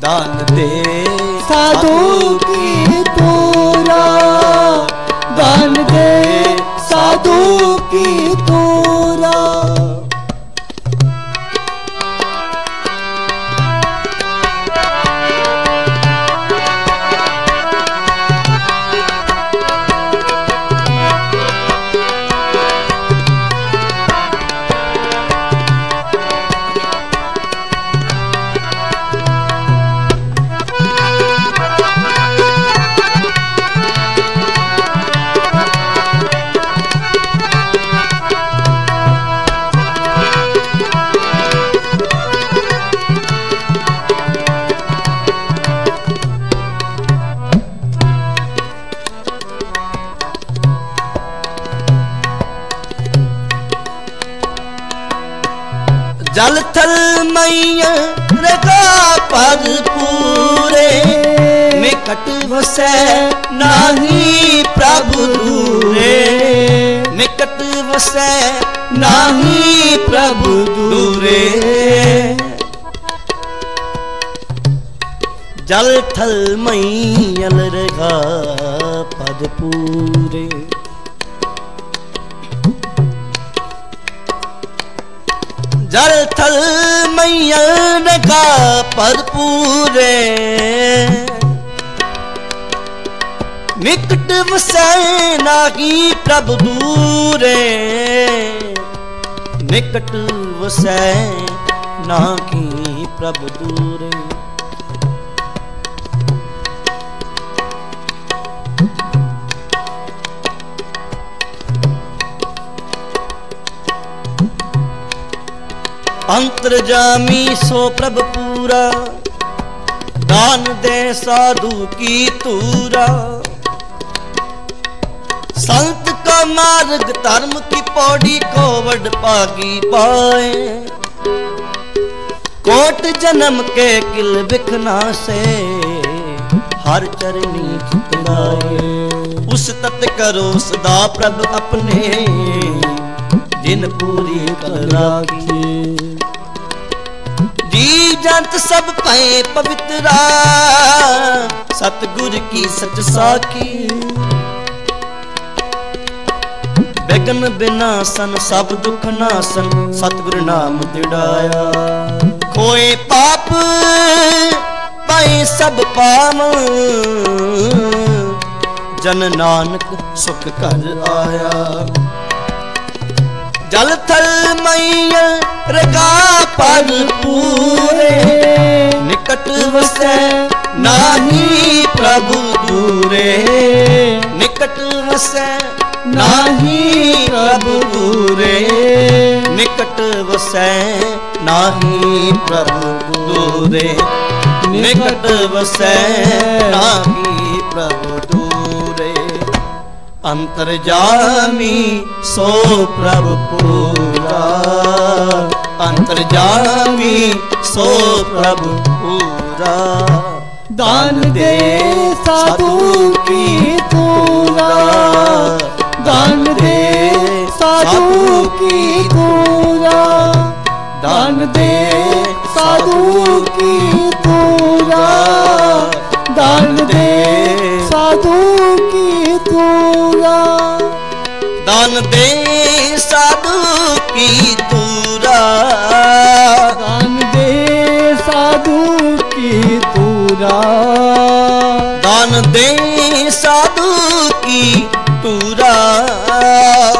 ਦਾਨ ਦੇ ਸਾਧੂ ਕੀ ਪੂਰਾ ਦਾਨ ਦੇ ਸਾਧੂ ਕੀ ਮਈਆ ਰਗਾ ਪਦ ਪੂਰੇ। ਮਿਕਟ ਵਸੈ ਨਾਹੀ ਪ੍ਰਭ ਦੂਰੇ। ਮਿਕਟ ਵਸੈ ਨਾਹੀ ਪ੍ਰਭ ਦੂਰੇ। ਜਲ ਥਲ ਮਈਲ ਰਗਾ ਪਦ ਪੂਰੇ। जल थल मैयन का पद पूरे निकट वसै नागी प्रभु दूरे निकट वसै नागी प्रभु दूरे ਅੰਤਰਜਾਮੀ ਸੋ ਪ੍ਰਭ ਪੂਰਾ। ਦਾਨ ਦੇ ਸਾਧੂ ਕੀ ਤੂਰਾ ਸੰਤ ਕਾ ਮਾਰਗ ਧਰਮ ਕੀ ਪੌੜੀ ਕੋ ਵਡ ਪਾਗੀ ਪਾਏ। ਕੋਟ ਜਨਮ ਕੇ ਕਿਲ ਵਿਖਨਾ ਸੇ। ਹਰ ਚਰਨੀ ਚਿਤਨਾਏ ਉਸ ਤਤ ਕਰੋ ਸਦਾ ਪ੍ਰਭ ਆਪਣੇ। ਦਿਨ ਪੂਰੀ ਕਰ ਰਾਖੀ। ਜੀ ਜੰਤ ਸਭ ਭੈ ਪਵਿੱਤਰਾ। ਸਤਗੁਰ ਕੀ ਸਚ ਸਾਖੀ। ਬੇਗਨ ਬਿਨਾਸਨ ਸਭ ਦੁਖ ਨਾਸਨ, ਸਤਗੁਰ ਨਾਮ ਤਿੜਾਇਆ ਖੋਏ ਪਾਪ ਪਾਏ ਸਭ ਪਾਵਨ ਜਨ ਨਾਨਕ ਸੁਖ ਘਰ ਆਇਆ। ਜਲ ਥਲ ਮਈਲ ਰਗਾ ਪਰ ਪੂਰੇ। ਨਿਕਟ ਵਸੈ ਨਾਹੀ ਪ੍ਰਭੂ ਦੂਰੇ। ਨਿਕਟ ਵਸੈ ਨਾਹੀ ਪ੍ਰਭੂ ਦੂਰੇ। ਨਿਕਟ ਵਸੈ ਨਾਹੀ ਪ੍ਰਭੂ ਦੂਰੇ। ਨਿਕਟ ਵਸੈ ਨਾਹੀ ਪ੍ਰਭੂ ਅੰਤਰਜਾਮੀ ਸੋ ਪ੍ਰਭ ਪੂਰਾ। ਅੰਤਰਜਾਮੀ ਸੋ ਪ੍ਰਭ ਪੂਰਾ। ਦਾਨ ਦੇ ਸਾਧੂ ਕੀ ਤੂਰਾ ਦਾਨ ਦੇ ਸਾਧੂ ਕੀ ਤੂਰਾ ਦਾਨ ਦੇ ਸਾਧੂ ਕੀ ਤੂਰਾ दान दे साधु की पूरा।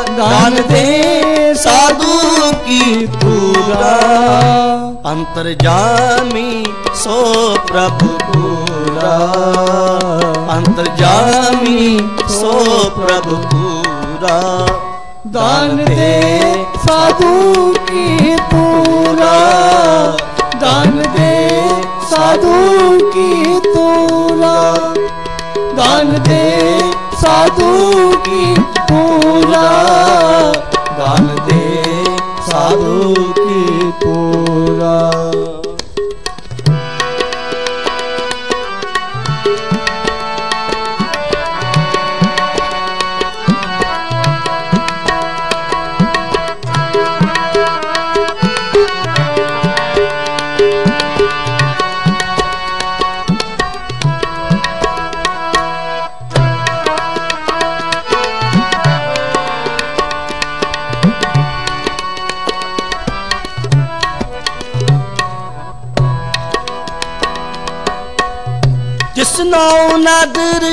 दान दे साधु की पूरा। अंतर्जामी सो प्रभु पूरा। अंतर्जामी सो प्रभु पूरा। दान दे साधु की पूरा। दान दे ਸਾਧੂ ਕੀ ਤੂਰਾ ਗਾਨ ਦੇ ਸਾਧੂ ਕੀ ਪੂਰਾ। ਗਾਨ ਦੇ ਸਾਧੂ ਕੀ ਪੂਰਾ। ਨੌ ਨਦਰ,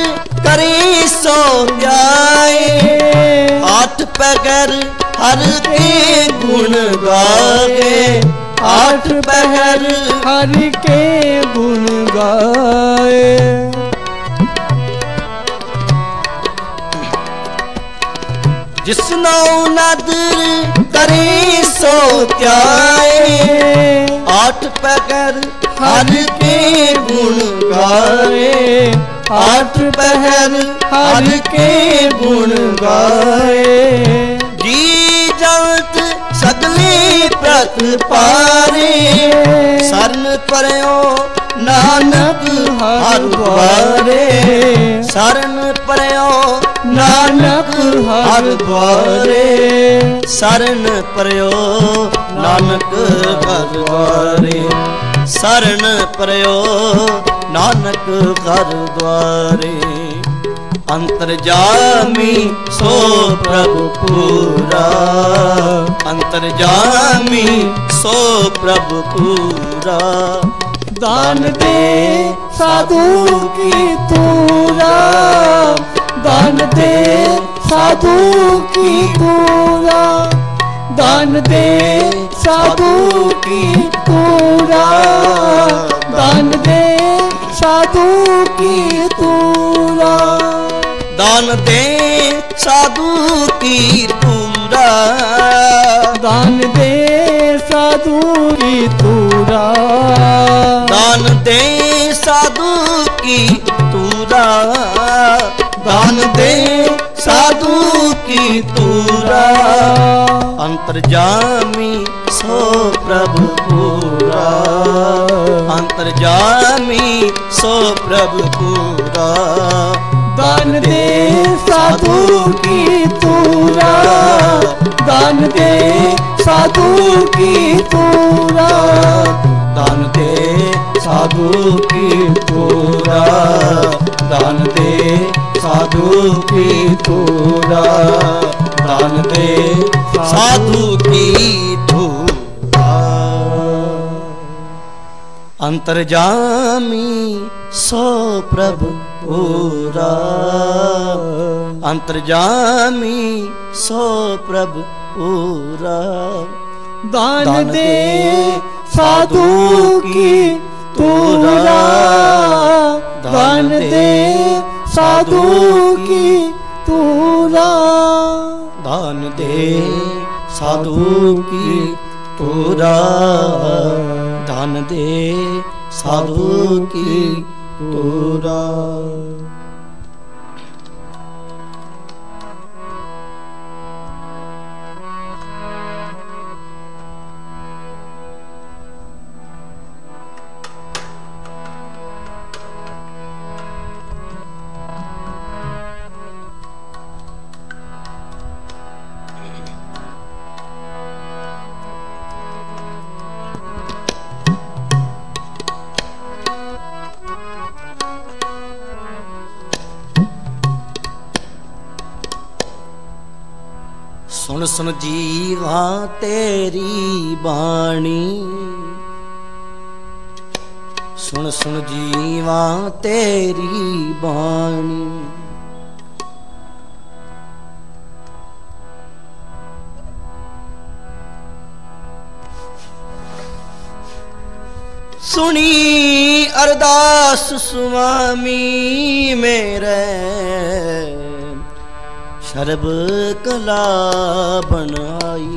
ਕਰੇ ਸੋ ਪਿਆਏ ਹੱਥ ਪਗਰ ਹਰ ਕੇ ਗੁਣ ਗਾਏ ਹੱਥ ਪਗਰ ਹਰ ਕੇ ਗੁਣ ਗਾਏ ਜਿਸ ਨਾਉ ਨਦਰ, ਕਰੀ ਸੋ ਧਿਆਏ ਆਠ ਪਗਰ ਹਰ ਕੇ ਗੁਣ ਗਾਏ, ਆਠ ਪਹਿਰ ਹਰ ਕੇ ਗੁਣ ਗਾਏ। ਜੀ ਜਲਤ ਸਗਲੇ ਪ੍ਰਤ ਪਾਰੇ, ਸਰਨ ਪਰਿਓ ਨਾਨਕ ਹਰ ਦੁਆਰੇ। ਸਰਨ ਪਰਿਓ ਨਾਨਕ ਹਰ ਦੁਆਰੇ, ਸਰਨ ਪਰਿਓ ਨਾਨਕ ਹਰ ਦੁਆਰੇ। ਸਰਨ ਪ੍ਰਯੋ ਨਾਨਕ ਘਰ ਦੁਆਰੇ। ਅੰਤਰਜਾਮੀ ਸੋ ਪ੍ਰਭੂ ਪੂਰਾ। ਅੰਤਰ ਜਾਮੀ ਸੋ ਪ੍ਰਭੂ ਪੂਰਾ। ਦਾਨ ਦੇ ਸਾਧੂ ਕੀ ਤੂਰਾ। ਦਾਨ ਦੇ ਸਾਧੂ ਕੀ ਤੂਰਾ। ਦਾਨ ਦੇ ਸਾਧੂ ਕੀ ਤੂਰਾ ਦਾਨ ਦੇ ਸਾਧੂ ਕੀ ਤੂਰਾ ਦਾਨ ਦੇ ਸਾਧੂ ਕੀ ਤੂਰਾ ਦਾਨ ਦੇ ਸਾਧੂ ਕੀ ਤੂਰਾ ਦਾਨ ਦੇ ਸਾਧੂ ਕੀ ਤੂਰਾ ਦਾਨ ਦੇ ਸਾਧੂ ਕੀ ਤੂਰਾ ਅੰਤਰਜਾਮੀ ਸੋ ਪ੍ਰਭ ਪੂਰਾ। ਅੰਤਰਜਾਮੀ ਸੋ ਪ੍ਰਭ ਪੂਰਾ। ਦਾਨ ਦੇ ਸਾਧੂ ਕੀ ਤੂਰਾ। ਦਾਨ ਦੇ ਸਾਧੂ ਕੀ ਤੂਰਾ। ਦਾਨ ਦੇ ਸਾਧੂ ਕੀ ਤੂਰਾ। ਦਾਨ ਦੇ ਸਾਧੂ ਕੀ ਤੂਰਾ। ਦਾਨ ਦੇ ਸਾਧੂ ਕੀ ਤੂਰਾ। अंतर्जामी सो प्रभु पूरा। अंतर्जामी सो प्रभु पूरा। दान दान दे दे साधु की पूरा। दान दे साधु की पूरा। दान दे साधु की पूरा। ਮਨ ਦੇ ਸਾਧੂ ਕੀ ਤੋਰਾ ਸੁਣ ਜੀਵਾ ਤੇਰੀ ਬਾਣੀ। ਸੁਣ ਸੁਣ ਜੀਵਾ ਤੇਰੀ ਬਾਣੀ। ਸੁਣੀ ਅਰਦਾਸ ਸੁਆਮੀ ਮੇਰੇ। ਸ਼ਰਬ ਕਲਾ ਬਣਾਈ।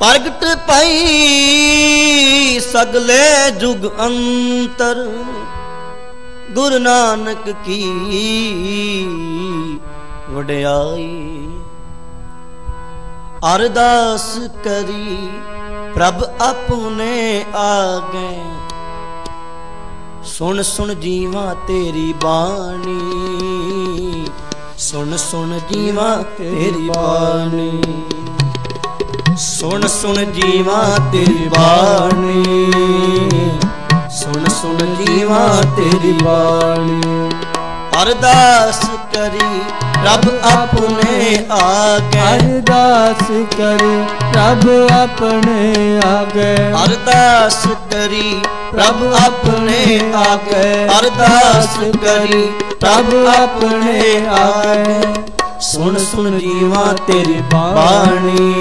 ਪ੍ਰਗਟ ਪਈ ਸਗਲੇ ਜੁਗ ਅੰਤਰ, ਗੁਰੂ ਨਾਨਕ ਕੀ ਵਡਿਆਈ। ਅਰਦਾਸ ਕਰੀ ਪ੍ਰਭ ਆਪਣੇ ਆਗੇ। ਸੁਣ ਸੁਣ ਜੀਵਾ ਤੇਰੀ ਬਾਣੀ। ਸੁਣ ਸੁਣ ਜੀਵਾ ਤੇਰੀ ਬਾਣੀ। ਸੁਣ ਸੁਣ ਜੀਵਾ ਤੇਰੀ ਬਾਣੀ। ਸੁਣ ਸੁਣ ਜੀਵਾ ਤੇਰੀ ਬਾਣੀ। ਅਰਦਾਸ ਕਰੀ ਰੱਬ ਆਪਣੇ ਆਗੇ। ਅਰਦਾਸ ਕਰੀ ਰੱਬ ਆਪਣੇ ਆਗੇ। ਅਰਦਾਸ ਕਰੀ ਰੱਬ ਆਪਣੇ ਆਗੇ। ਅਰਦਾਸ ਕਰੀ ਰੱਬ ਆਪਣੇ ਆਗੇ। ਸੁਣ ਸੁਣ ਜੀਵਾ ਤੇਰੀ ਬਾਣੀ।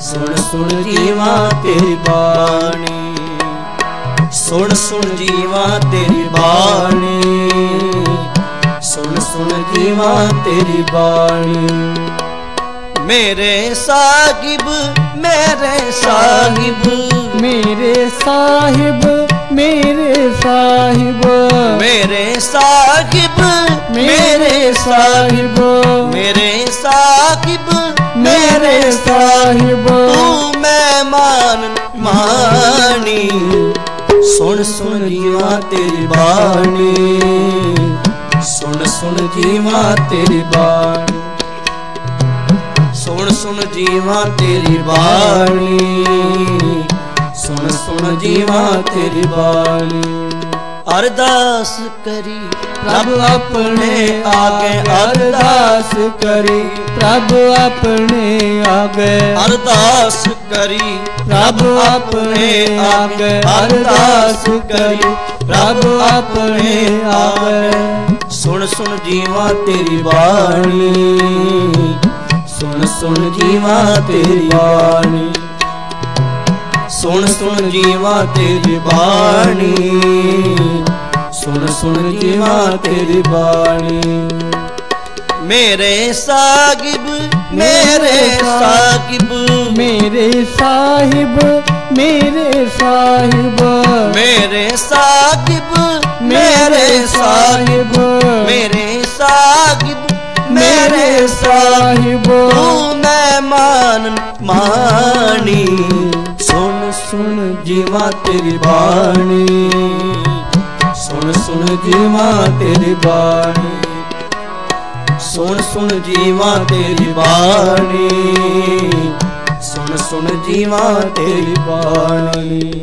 ਸੁਣ ਸੁਣ ਜੀਵਾ ਤੇਰੀ ਬਾਣੀ। ਸੁਣ ਸੁਣ ਜੀਵਾ ਤੇਰੀ ਬਾਣੀ। ਸੁਣ ਸੁਣ ਜੀਵਾ ਤੇਰੀ ਬਾਣੀ। ਮੇਰੇ ਸਾਹਿਬ ਮੇਰੇ ਸਾਹਿਬ। ਮੇਰੇ ਸਾਹਿਬ ਮੇਰੇ ਸਾਹਿਬ। ਮੇਰੇ ਸਾਹਿਬ ਮੇਰੇ ਸਾਹਿਬ। ਮੇਰੇ ਸਾਹਿਬ ਮੇਰੇ ਸਾਹਿਬ। ਤੂੰ ਮਹਿਮਾਨ ਮਾਣੀ ਸੁਣ ਸੁਣ ਜੀਵਾ ਤੇਰੀ ਬਾਣੀ। ਸੁਣ ਸੁਣ ਜੀਵਾ ਤੇਰੀ ਬਾਣੀ। ਸੁਣ ਸੁਣ ਜੀਵਾ ਤੇਰੀ ਬਾਣੀ। ਸੁਣ ਸੁਣ ਜੀਵਾ ਤੇਰੀ ਬਾਣੀ। ਅਰਦਾਸ ਕਰੀ ਰੱਬ ਆਪਣੇ ਆਗੇ, ਅਰਦਾਸ ਕਰੀ ਰੱਬ ਆਪਣੇ ਆਗੇ। ਅਰਦਾਸ ਕਰੀ ਰੱਬ ਆਪਣੇ ਆਗੇ, ਅਰਦਾਸ ਕਰੀ ਰੱਬ ਆਪਣੇ ਆਗੇ ਸੁਣ ਸੁਣ ਜੀਵਾ ਤੇਰੀ ਬਾਣੀ। ਸੁਣ ਸੁਣ ਜੀਵਾ ਤੇਰੀ ਬਾਣੀ। ਸੁਣ ਸੁਣ ਜੀਵਾ ਤੇਰੀ ਬਾਣੀ। ਸੁਣ ਸੁਣ ਜੀਵਾ ਤੇਰੀ ਬਾਣੀ। ਮੇਰੇ ਸਾਹਿਬ ਮੇਰੇ ਸਾਹਿਬ ਮੇਰੇ ਸਾਹਿਬ ਮੇਰੇ ਸਾਹਿਬ ਮੇਰੇ ਸਾਹਿਬ ਮੇਰੇ ਸਾਹਿਬ ਮੇਰੇ ਸਾਹਿਬ ਮੇਰੇ ਸਾਹਿਬ। ਤੂੰ ਮਹਿਮਾਨ ਮਾਣੀ। ਸੁਣ ਸੁਣ ਜੀਵਾ ਤੇਰੀ ਬਾਣੀ। ਸੁਣ ਸੁਣ ਜੀਵਾ ਤੇਰੀ ਬਾਣੀ। ਸੁਣ ਸੁਣ ਜੀਵਾ ਤੇਰੀ ਬਾਣੀ। ਸੁਣ ਸੁਣ ਜੀਵਾ ਤੇਰੀ ਬਾਣੀ।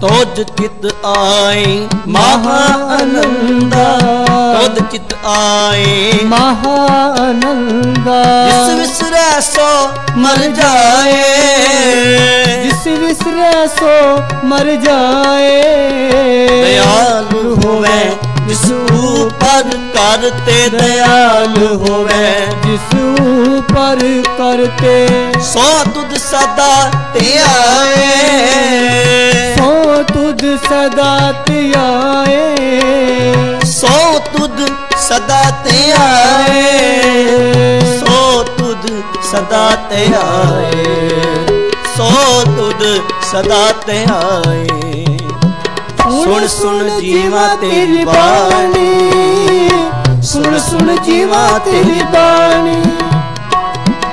ਤੋਜ ਚਿਤ ਆਏ ਮਹਾ ਅਨੰਦਾ। ਤੋਜ ਚਿਤ ਆਏ ਮਹਾ ਆਨੰਦਾ ਜਿਸ ਵਿਸਰੈ ਸੋ ਮਰ ਜਾਏ। ਜਿਸ ਵਿਸਰੈ ਸੋ ਮਰ ਜਾਏ। ਦਇਆਲ ਹੋਵੇ ਜਿਸ ਉਪਰ ਕਰਤੇ ਦਇਆਲ ਹੋਵੇ। ਜਿਸ ਉਪਰ ਕਰਤੇ ਸੋ ਤੁਧ ਸਦਾ ਧਿਆਏ ਸੋ ਤੁਧ ਸਦਾ ਧਿਆਏ ਸੋ ਤੁਧ ਸਦਾ ਧਿਆਏ ਸੋ ਤੁਧ ਸਦਾ ਧਿਆਏ ਸੋ ਤੁਧ ਸਦਾ ਧਿਆਏ ਸੁਣ ਸੁਣ ਜੀਵਾ ਤੇਰੀ ਬਾਣੀ। ਸੁਣ ਸੁਣ ਜੀਵਾ ਤੇਰੀ ਬਾਣੀ।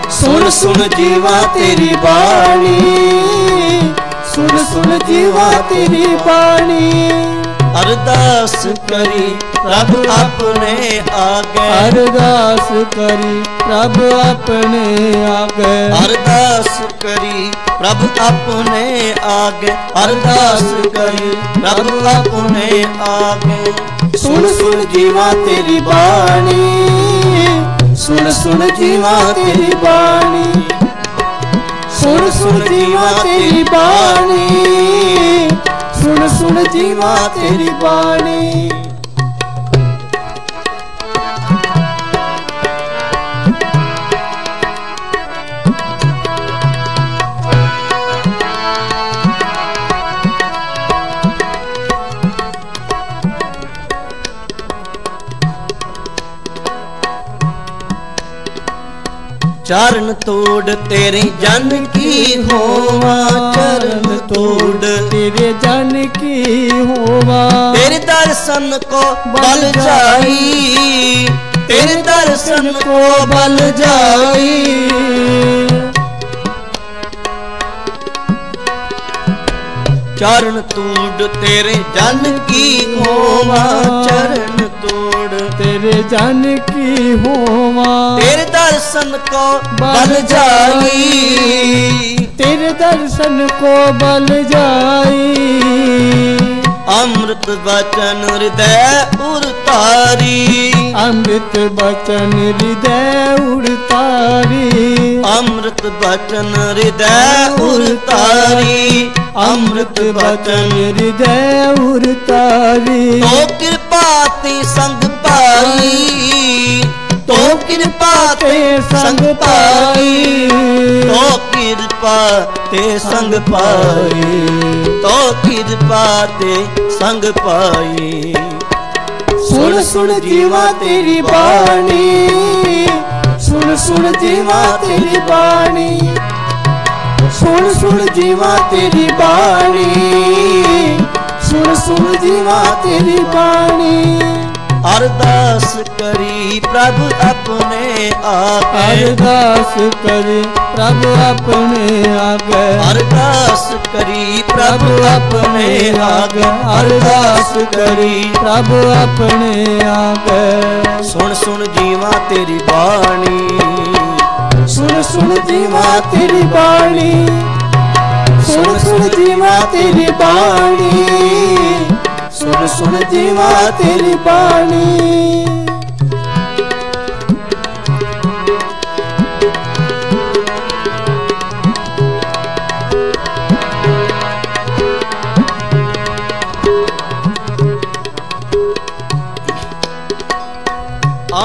ਸੁਣ ਸੁਣ ਜੀਵਾ ਤੇਰੀ ਬਾਣੀ। ਸੁਣ ਸੁਣ ਜੀਵਾ ਤੇਰੀ ਬਾਣੀ। ਅਰਦਾਸ ਕਰੀ ਪ੍ਰਭ ਆਪਣੇ ਆਗੇ। ਅਰਦਾਸ ਕਰੀ ਪ੍ਰਭ ਆਪਣੇ ਆਗੇ। ਅਰਦਾਸ ਕਰੀ ਪ੍ਰਭ ਆਪਣੇ ਆਗੇ। ਅਰਦਾਸ ਕਰੀ ਪ੍ਰਭ ਆਪਣੇ ਆਗੇ। ਸੁਣ ਸੁਣ ਜੀਵਾ ਤੇਰੀ ਬਾਣੀ। ਸੁਣ ਸੁਣ ਜੀਵਾ ਤੇਰੀ ਬਾਣੀ। ਸੁਣ ਸੁਣ ਜੀਵਾ ਤੇਰੀ ਬਾਣੀ। ਸੁਣ ਸੁਣ ਜੀਵਾ ਤੇਰੀ ਬਾਣੀ। ਚਰਨ ਤੋੜ ਤੇਰੇ ਜਨ ਕੀ ਹੋਵਾ? ਚਰਨ ਤੋੜ ਤੇਰੇ ਜਨ ਕੀ ਹੋਵਾ? ਤੇਰੇ ਦਰਸ਼ਨ ਕੋ ਬਲ ਜਾਈ। ਤੇਰੇ ਦਰਸ਼ਨ ਕੋ ਬਲ ਜਾਈ। ਚਰਨ ਤੋੜ ਤੇਰੇ ਜਨ ਕੀ ਹੋਵਾ? ਚਰਨ ਤੋੜ ਤੇਰੇ ਜਨ ਕੀ ਹੋਵਾ? ਤੇਰੇ ਦਰਸ਼ਨ ਕੋ ਬਲ ਜਾਈ। ਤੇਰੇ ਦਰਸ਼ਨ ਕੋ ਬਲ ਜਾਈ। ਅੰਮ੍ਰਿਤ ਬਚਨ ਹਿਰਦੈ ਉਰਤਾਰੀ। ਅੰਮ੍ਰਿਤ ਬਚਨ ਹਿਰਦੈ ਉੜਤਾਰੀ ਅੰਮ੍ਰਿਤ ਬਚਨ ਹਿਰਦੈ ਉਰਤਾਰੀ। ਅੰਮ੍ਰਿਤ ਬਚਨ ਹਿਰਦੈ ਉੜਤਾਰੀ ਤੋ ਕਿਰਪਾ ਤੇ ਸੰਗ ਪਾਈ ਤੋ ਕਿਰਪਾ ਤੇ ਸੰਗ ਪਾਈ। ਤੋ ਕਿਰਪਾ ਤੇ ਸੰਗ ਪਾਈ। ਤੋ ਕਿਰਪਾ ਤੇ ਸੰਗ ਪਾਈ। ਸੁਣ ਸੁਣ ਜੀਵਾ ਤੇਰੀ ਬਾਣੀ। ਸੁਣ ਸੁਣ ਜੀਵਾ ਤੇਰੀ ਬਾਣੀ। ਸੁਣ ਸੁਣ ਜੀਵਾ ਤੇਰੀ ਬਾਣੀ। ਸੁਣ ਸੁਣ ਜੀਵਾ ਤੇਰੀ ਬਾਣੀ। ਅਰਦਾਸ ਕਰੀ ਪ੍ਰਭ ਆਪਣੇ ਆਪੇ ਅਰਦਾਸ ਕਰੇ ਪ੍ਰਭ ਆਪਣੇ ਆਗੇ। ਅਰਦਾਸ ਕਰੀ ਪ੍ਰਭ ਆਪਣੇ ਆਗੇ। ਅਰਦਾਸ ਕਰੀ ਪ੍ਰਭ ਆਪਣੇ ਆਗੇ। ਸੁਣ ਸੁਣ ਜੀਵਾ ਤੇਰੀ ਬਾਣੀ। ਸੁਣ ਸੁਣ ਜੀਵਾ ਤੇਰੀ ਬਾਣੀ। ਸੁਣ ਸੁਣ ਜੀਵਾ ਤੇਰੀ ਬਾਣੀ। ਸੁਣ ਸੁਣ ਜੀਵਾ ਤੇਰੀ ਬਾਣੀ।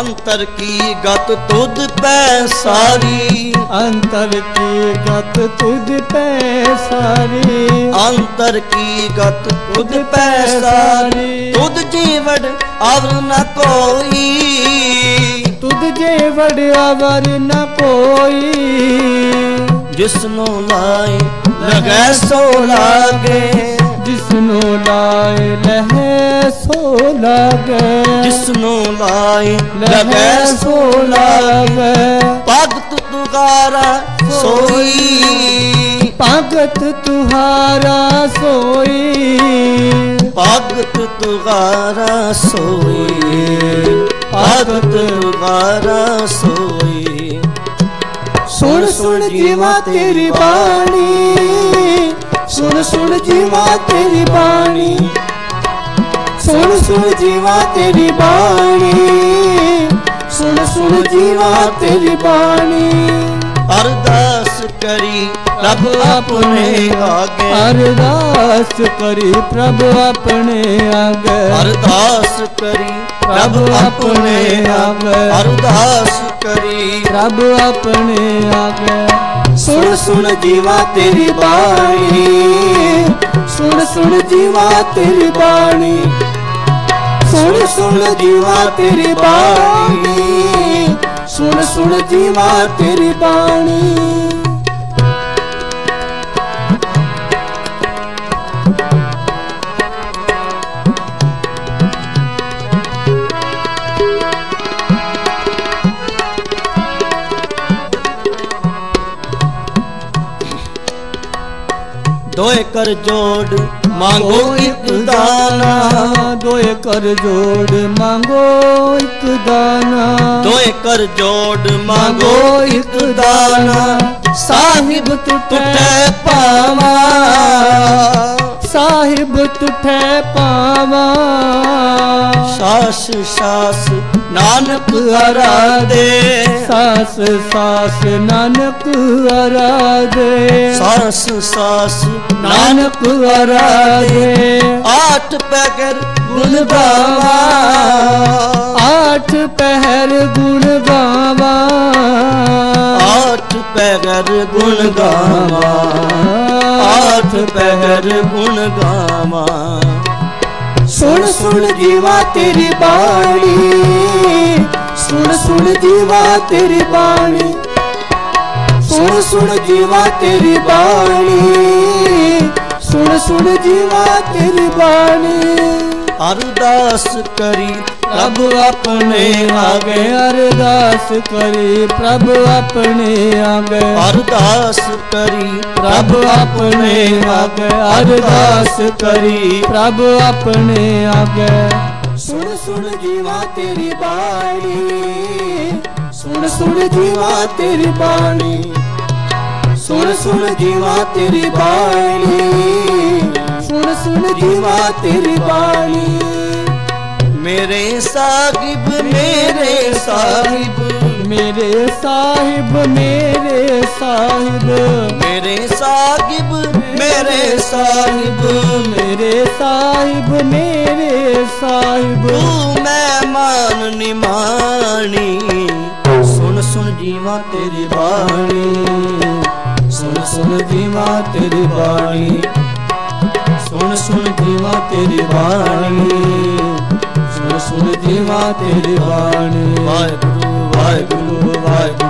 ਅੰਤਰ ਕੀ ਗਤ ਤੁਧ ਪੈ ਸਾਰੀ? ਅੰਤਰ ਕੀ ਗਤ ਤੁਧ ਪੈ ਸਾਰੀ? ਅੰਤਰ ਕੀ ਗਤ ਤੁਧ ਪੈ ਸਾਰੀ? ਤੁਧ ਜੀਵੜ ਅਵਰ ਨ ਕੋਈ। ਤੁਧ ਜੇ ਵੜਿਆ ਵਰ ਨ ਕੋਈ। ਜਿਸਨੂੰ ਲਾਏ ਲਗੈ ਸੋ ਲਾਗੇ। ਜਿਸਨੂੰ ਲਾਏ ਲਹਿ ਸੋ ਲਾਗੇ। ਜਿਸਨੂੰ ਲਾਏ ਲਗੈ ਸੋ ਲਾਗੇ। ਭਗਤ ਤੁਗਾਰਾ ਸੋਈ। ਭਗਤ ਤੁਹਾਰਾ ਸੋਈ। ਭਗਤ ਤੁਗਾਰਾ ਸੋਈ। ਭਗਤ ਤੁਗਾਰਾ ਸੋਈ। ਸੁਣ ਸੁਣ ਜੀਵਾ ਤੇਰੀ ਬਾਣੀ। ਸੁਣ ਸੁਣ ਜੀਵਾ ਤੇਰੀ ਬਾਣੀ। ਸੁਣ ਸੁਣ ਜੀਵਾ ਤੇਰੀ ਬਾਣੀ। ਸੁਣ ਸੁਣ ਜੀਵਾ ਤੇਰੀ ਬਾਣੀ। ਅਰਦਾਸ ਕਰੀ ਰੱਬ ਆਪਣੇ ਆਗੇ। ਅਰਦਾਸ ਕਰੀ ਪ੍ਰਭ ਆਪਣੇ ਆਗੇ। ਅਰਦਾਸ ਕਰੀ ਰੱਬ ਆਪਣੇ ਆਗੇ। ਅਰਦਾਸ ਕਰੀ ਪ੍ਰਭ ਆਪਣੇ ਆਗੇ। ਸੁਣ ਸੁਣ ਜੀਵਾ ਤੇਰੀ ਬਾਣੀ। ਸੁਣ ਸੁਣ ਜੀਵਾ ਤੇਰੀ ਬਾਣੀ। ਸੁਣ ਸੁਣ ਜੀਵਾ ਤੇਰੀ ਬਾਣੀ। ਸੁਣ ਸੁਣ ਜੀਵਾ ਤੇਰੀ ਬਾਣੀ। ਦੋਏ ਕਰ ਜੋੜ ਮੰਗੋ ਇੱਕ ਦਾਨਾ। ਦੋਏ ਕਰ ਜੋੜ ਮੰਗੋ ਇੱਕ ਦਾਨਾ। ਦੋਏ ਕਰ ਜੋੜ ਮੰਗੋ ਇੱਕ ਦਾਨਾ। ਸਾਹਿਬ ਟੁੱਟੇ ਪਾਵਾ ਸਾਹਿਬ ਟੁੱਟੇ ਪਾਵਾ। ਸਾਸ ਸਾਸ ਨਾਨਕ ਅਰਾਦੇ ਸਾਸ ਸਾਸ ਨਾਨਕ ਅਰਾਧੇ। ਸਾਸ ਸਾਸ ਨਾਨਕ ਅਰਾਧੇ। ਆਠ ਪੈਗਰ ਗੁਣ ਗਾਵਾ। ਆਠ ਪਹਿਰ ਗੁਣ ਗਾਵਾ। ਆਠ ਪੈਗਰ ਗੁਣ ਗਾਵਾ। ਆਠ ਪੈਗਰ ਗੁਣ ਗਾਵਾ। ਸੁਣ ਸੁਣ ਜੀਵਾ ਤੇਰੀ ਬਾਣੀ। ਸੁਣ ਸੁਣ ਜੀਵਾ ਤੇਰੀ ਬਾਣੀ। ਸੁਣ ਸੁਣ ਜੀਵਾ ਤੇਰੀ ਬਾਣੀ। ਸੁਣ ਸੁਣ ਜੀਵਾ ਤੇਰੀ ਬਾਣੀ। अरदास करी, प्रभु अपने आगे अरदास करी, प्रभु अपने आगे अरदास करी, प्रभु अपने आगे अरदास करी, प्रभु अपने आगे। सुन सुन जीवा तेरी बाणी सुन सुन जीवा तेरी बाणी सुन सुन जीवा तेरी बाणी ਸੁਣ ਸੁਣ ਜੀਵਾ ਤੇਰੀ ਬਾਣੀ। ਮੇਰੇ ਸਾਹਿਬ ਮੇਰੇ ਸਾਹਿਬ। ਮੇਰੇ ਸਾਹਿਬ ਮੇਰੇ ਸਾਹਿਬ। ਮੇਰੇ ਸਾਹਿਬ ਮੇਰੇ ਸਾਹਿਬ। ਮੇਰੇ ਸਾਹਿਬ ਮੇਰੇ ਸਾਹਿਬ। ਤੂੰ ਮੈਂ ਮਾਨ ਨਿਮਾਣੀ ਸੁਣ ਸੁਣ ਜੀਵਾ ਤੇਰੀ ਬਾਣੀ। ਸੁਣ ਸੁਣ ਜੀਵਾ ਤੇਰੀ ਬਾਣੀ। ਸੁਣ ਸੁਣ ਜੀਵਾ ਤੇਰੀ ਬਾਣੀ। ਸੁਣ ਸੁਣ ਜੀਵਾ ਤੇਰੀ ਬਾਣੀ। ਵਾਹਿਗੁਰੂ ਵਾਹਿਗੁਰੂ ਵਾਹਿਗੁਰੂ।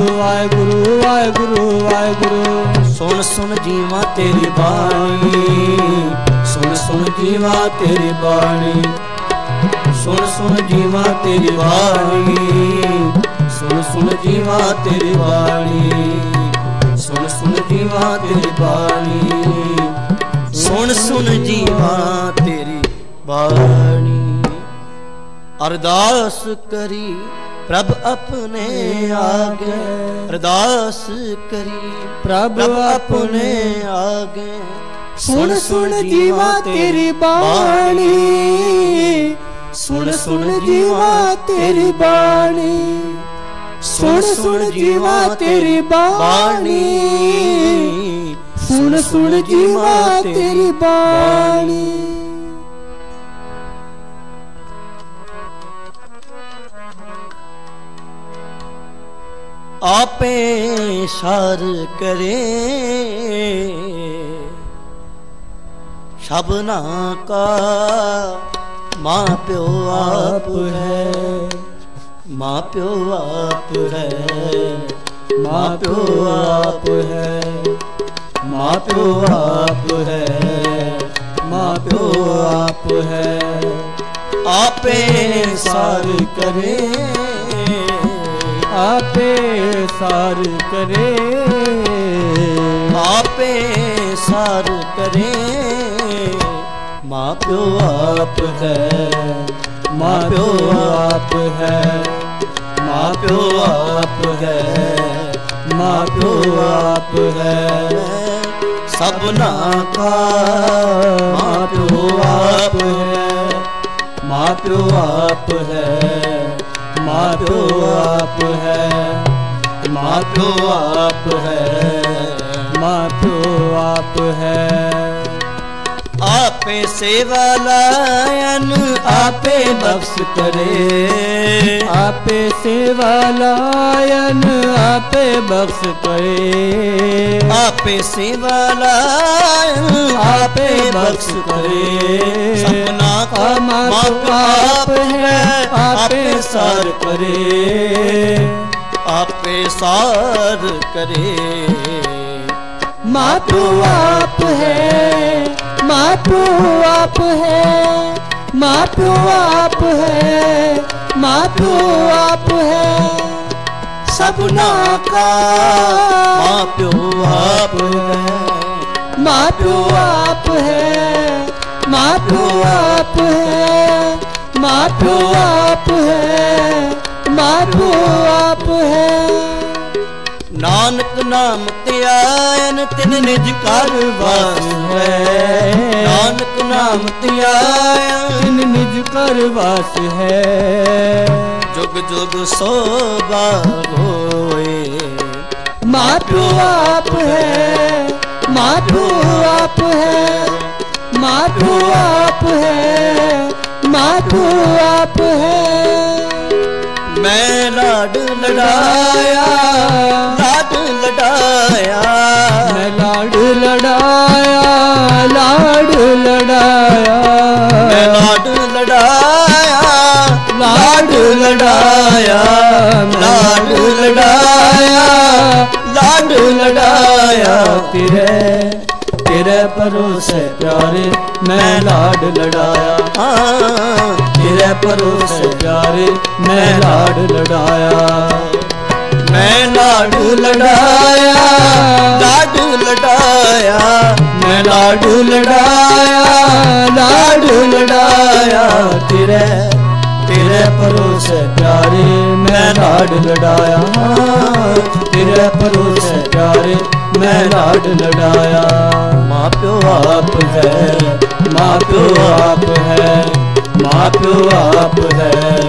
ਵਾਹਿਗੁਰੂ ਵਾਹਿਗੁਰੂ ਵਾਹਿਗੁਰੂ। ਸੁਣ ਸੁਣ ਜੀਵਾ ਤੇਰੀ ਬਾਣੀ। ਸੁਣ ਸੁਣ ਜੀਵਾ ਤੇਰੀ ਬਾਣੀ। ਸੁਣ ਸੁਣ ਜੀਵਾ ਤੇਰੀ ਬਾਣੀ। ਸੁਣ ਸੁਣ ਜੀਵਾ ਤੇਰੀ ਬਾਣੀ। ਸੁਣ ਸੁਣ ਜੀਵਾ ਤੇਰੀ ਬਾਣੀ। ਸੁਣ ਸੁਣ ਜੀਵਾ ਤੇਰੀ ਬਾਣੀ। ਅਰਦਾਸ ਕਰੀ ਪ੍ਰਭ ਆਪਣੇ ਆਗੇ ਅਰਦਾਸ ਕਰੀ। ਪ੍ਰਭ ਆਪਣੇ ਆਗੇ। ਸੁਣ ਸੁਣ ਜੀਵਾ ਤੇਰੀ ਬਾਣੀ। ਸੁਣ ਸੁਣ ਜੀਵਾ ਤੇਰੀ ਬਾਣੀ। ਸੁਣ ਸੁਣ ਜੀਵਾ ਤੇਰੀ ਬਾਣੀ। ਸੁਣ ਸੁਣ ਜੀਵਾ ਤੇਰੀ ਬਾਣੀ। ਆਪੇ ਸ਼ਰ ਕਰੇ। ਸ਼ਬਨਾ ਕਾ ਮਾਂ ਪਿਓ ਆਪ ਹੈ। ਮਾਂ ਪਿਓ ਆਪ ਹੈ। ਮਾਂ ਪਿਓ ਆਪ ਹੈ। ਮਾਂ ਪਿਓ ਆਪ ਹੈ। ਮਾਂ ਪਿਓ ਆਪ ਹੈ। ਆਪੇ ਸਾਰ ਕਰੇ। ਆਪੇ ਸਾਰ ਕਰੇ। ਆਪੇ ਸਾਰ ਕਰੇ। ਮਾਂ ਪਿਓ ਆਪ ਹੈ। ਮਾਂ ਪਿਓ ਆਪ ਹੈ। ਮਾਂ ਪਿਓ ਆਪ ਹੈ। ਮਾਂ ਪਿਓ ਆਪ ਹੈ। ਸਭਨਾ ਕਾ ਮਾਂ ਪਿਓ ਆਪ ਹੈ। ਮਾਂ ਪਿਓ ਆਪ ਹੈ। ਮਾਂ ਪਿਓ ਆਪ ਹੈ। ਮਾਂ ਪਿਓ ਆਪ ਹੈ। ਮਾਂ ਪਿਓ ਆਪ ਹੈ। ਆਪ ਆਪੇ ਸੇਵਾ ਲਾਇਨ ਆਪੇ ਬਖਸ਼ ਕਰੇ। ਆਪੇ ਸੇਵਾ ਲਾਇਨ ਆਪੇ ਬਖਸ਼ ਕਰੇ। ਆਪੇ ਸੇਵਾ ਲਾਇਨ ਆਪੇ ਬਖਸ਼ ਕਰੇ। ਸਪਨਾ ਕਾ ਮਾਪ ਆਪ ਹੈ ਆਪੇ ਸਾਰ ਕਰੇ। ਆਪੇ ਸਾਰ ਕਰੇ। ਮਾਂ ਪਿਓ ਆਪ ਹੈ ਮਾਂ ਪਿਓ ਆਪ ਹੈ ਮਾਂ ਪਿਓ ਆਪ ਹੈ ਸਭਨਾ ਕਾ ਮਾਂ ਪਿਓ ਆਪ ਹੈ ਮਾਂ ਪਿਓ ਆਪ ਹੈ ਮਾਂ ਪਿਓ ਆਪ ਹੈ ਮਾਂ ਆਪ ਹੈ। ਮਾਂ ਨਾਨਕ ਨਾਮ ਤਿਆਨ ਤਿਨ ਨਿਜ ਘਰ ਹੈ। ਨਾਨਕ ਨਾਮ ਤਿਆਨ ਤਿਨ ਨਿਜ ਘਰ ਹੈ। ਜੁਗ ਜੁਗ ਸੋਭਾ ਹੋਏ ਮਾਤੂ ਆਪ ਹੈ, ਮਾਤੂ ਆਪ ਹੈ, ਮਾਤੂ ਆਪ ਹੈ, ਮਾਤੂ ਆਪ ਹੈ। ਮੈਂ ਲਾਡ ਲੜਾਇਆ ਲਾਡ ਲੜਾਇਆ। ਮੈਂ ਲਾਡ ਲੜਾਇਆ ਲਾਡ ਲੜਾਇਆ। ਮੈਂ ਲਾਡ ਲੜਾਇਆ ਲਾਡ ਲੜਾਇਆ। ਲਾਡ ਲੜਾਇਆ ਲਾਡ ਲੜਾਇਆ। ਤੇਰੇ ਤੇਰੇ ਪਰੋਸੇ ਪਿਆਰੇ ਮੈਂ ਲਾਡ ਲੜਾਇਆ। ਤੇਰੇ ਪਰੋਸੇ ਪਿਆਰੇ ਮੈਂ ਲਾਡ ਲੜਾਇਆ। ਮੈਂ ਲਾਡੂ ਲੜਾਇਆ। ਲਾਡੂ ਲੜਾਇਆ। ਮੈਂ ਲਾਡੂ ਲੜਾਇਆ। ਲਾਡੂ ਲੜਾਇਆ ਤੇਰੇ ਤੇਰੇ ਪਰੋਸੇ ਪਿਆਰੇ ਮੈਂ ਲਾਡ ਲੜਾਇਆ। ਤੇਰੇ ਪਰੋਸੇ ਪਿਆਰੇ ਮੈਂ ਲਾਡ ਲੜਾਇਆ। ਮਾਂ ਪਿਓ ਆਪ ਹੈ, ਮਾਂ ਪਿਓ ਆਪ ਹੈ, ਮਾਂ ਪਿਓ ਆਪ ਹੈ,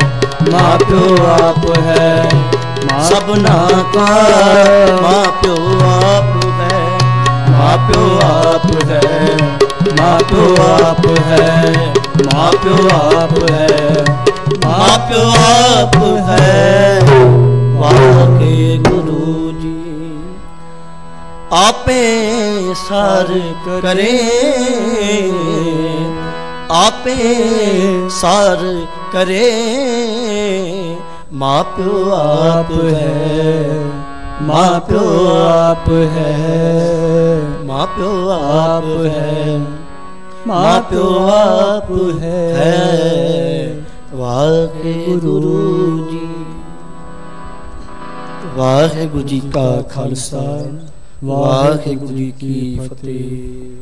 ਮਾਂ ਪਿਓ ਆਪ ਹੈ। ਸਭਨਾ ਕਾ ਮਾਂ ਪਿਓ ਆਪ ਹੈ, ਮਾਂ ਪਿਓ ਆਪ ਹੈ, ਮਾਂ ਪਿਓ ਆਪ ਹੈ, ਮਾਂ ਪਿਓ ਆਪ ਹੈ। ਮਾਪਿਓ ਆਪ ਹੈ। ਵਾਕੇ ਗੁਰੂ ਜੀ। ਆਪੇ ਸਰ ਕਰੇ। ਆਪੇ ਸਰ ਕਰੇ। ਮਾਪਿਓ ਆਪ ਹੈ। ਮਾਂ ਪਿਓ ਆਪ ਹੈ। ਮਾਂ ਪਿਓ ਆਪ ਹੈ। ਮਾਂ ਪਿਓ ਆਪ ਹੈ। ਵਾਹਿਗੁਰੂ ਜੀ। ਵਾਹਿਗੁਰੂ ਜੀ ਕਾ ਖਾਲਸਾ ਵਾਹਿਗੁਰੂ ਜੀ ਕੀ ਫਤਿਹ।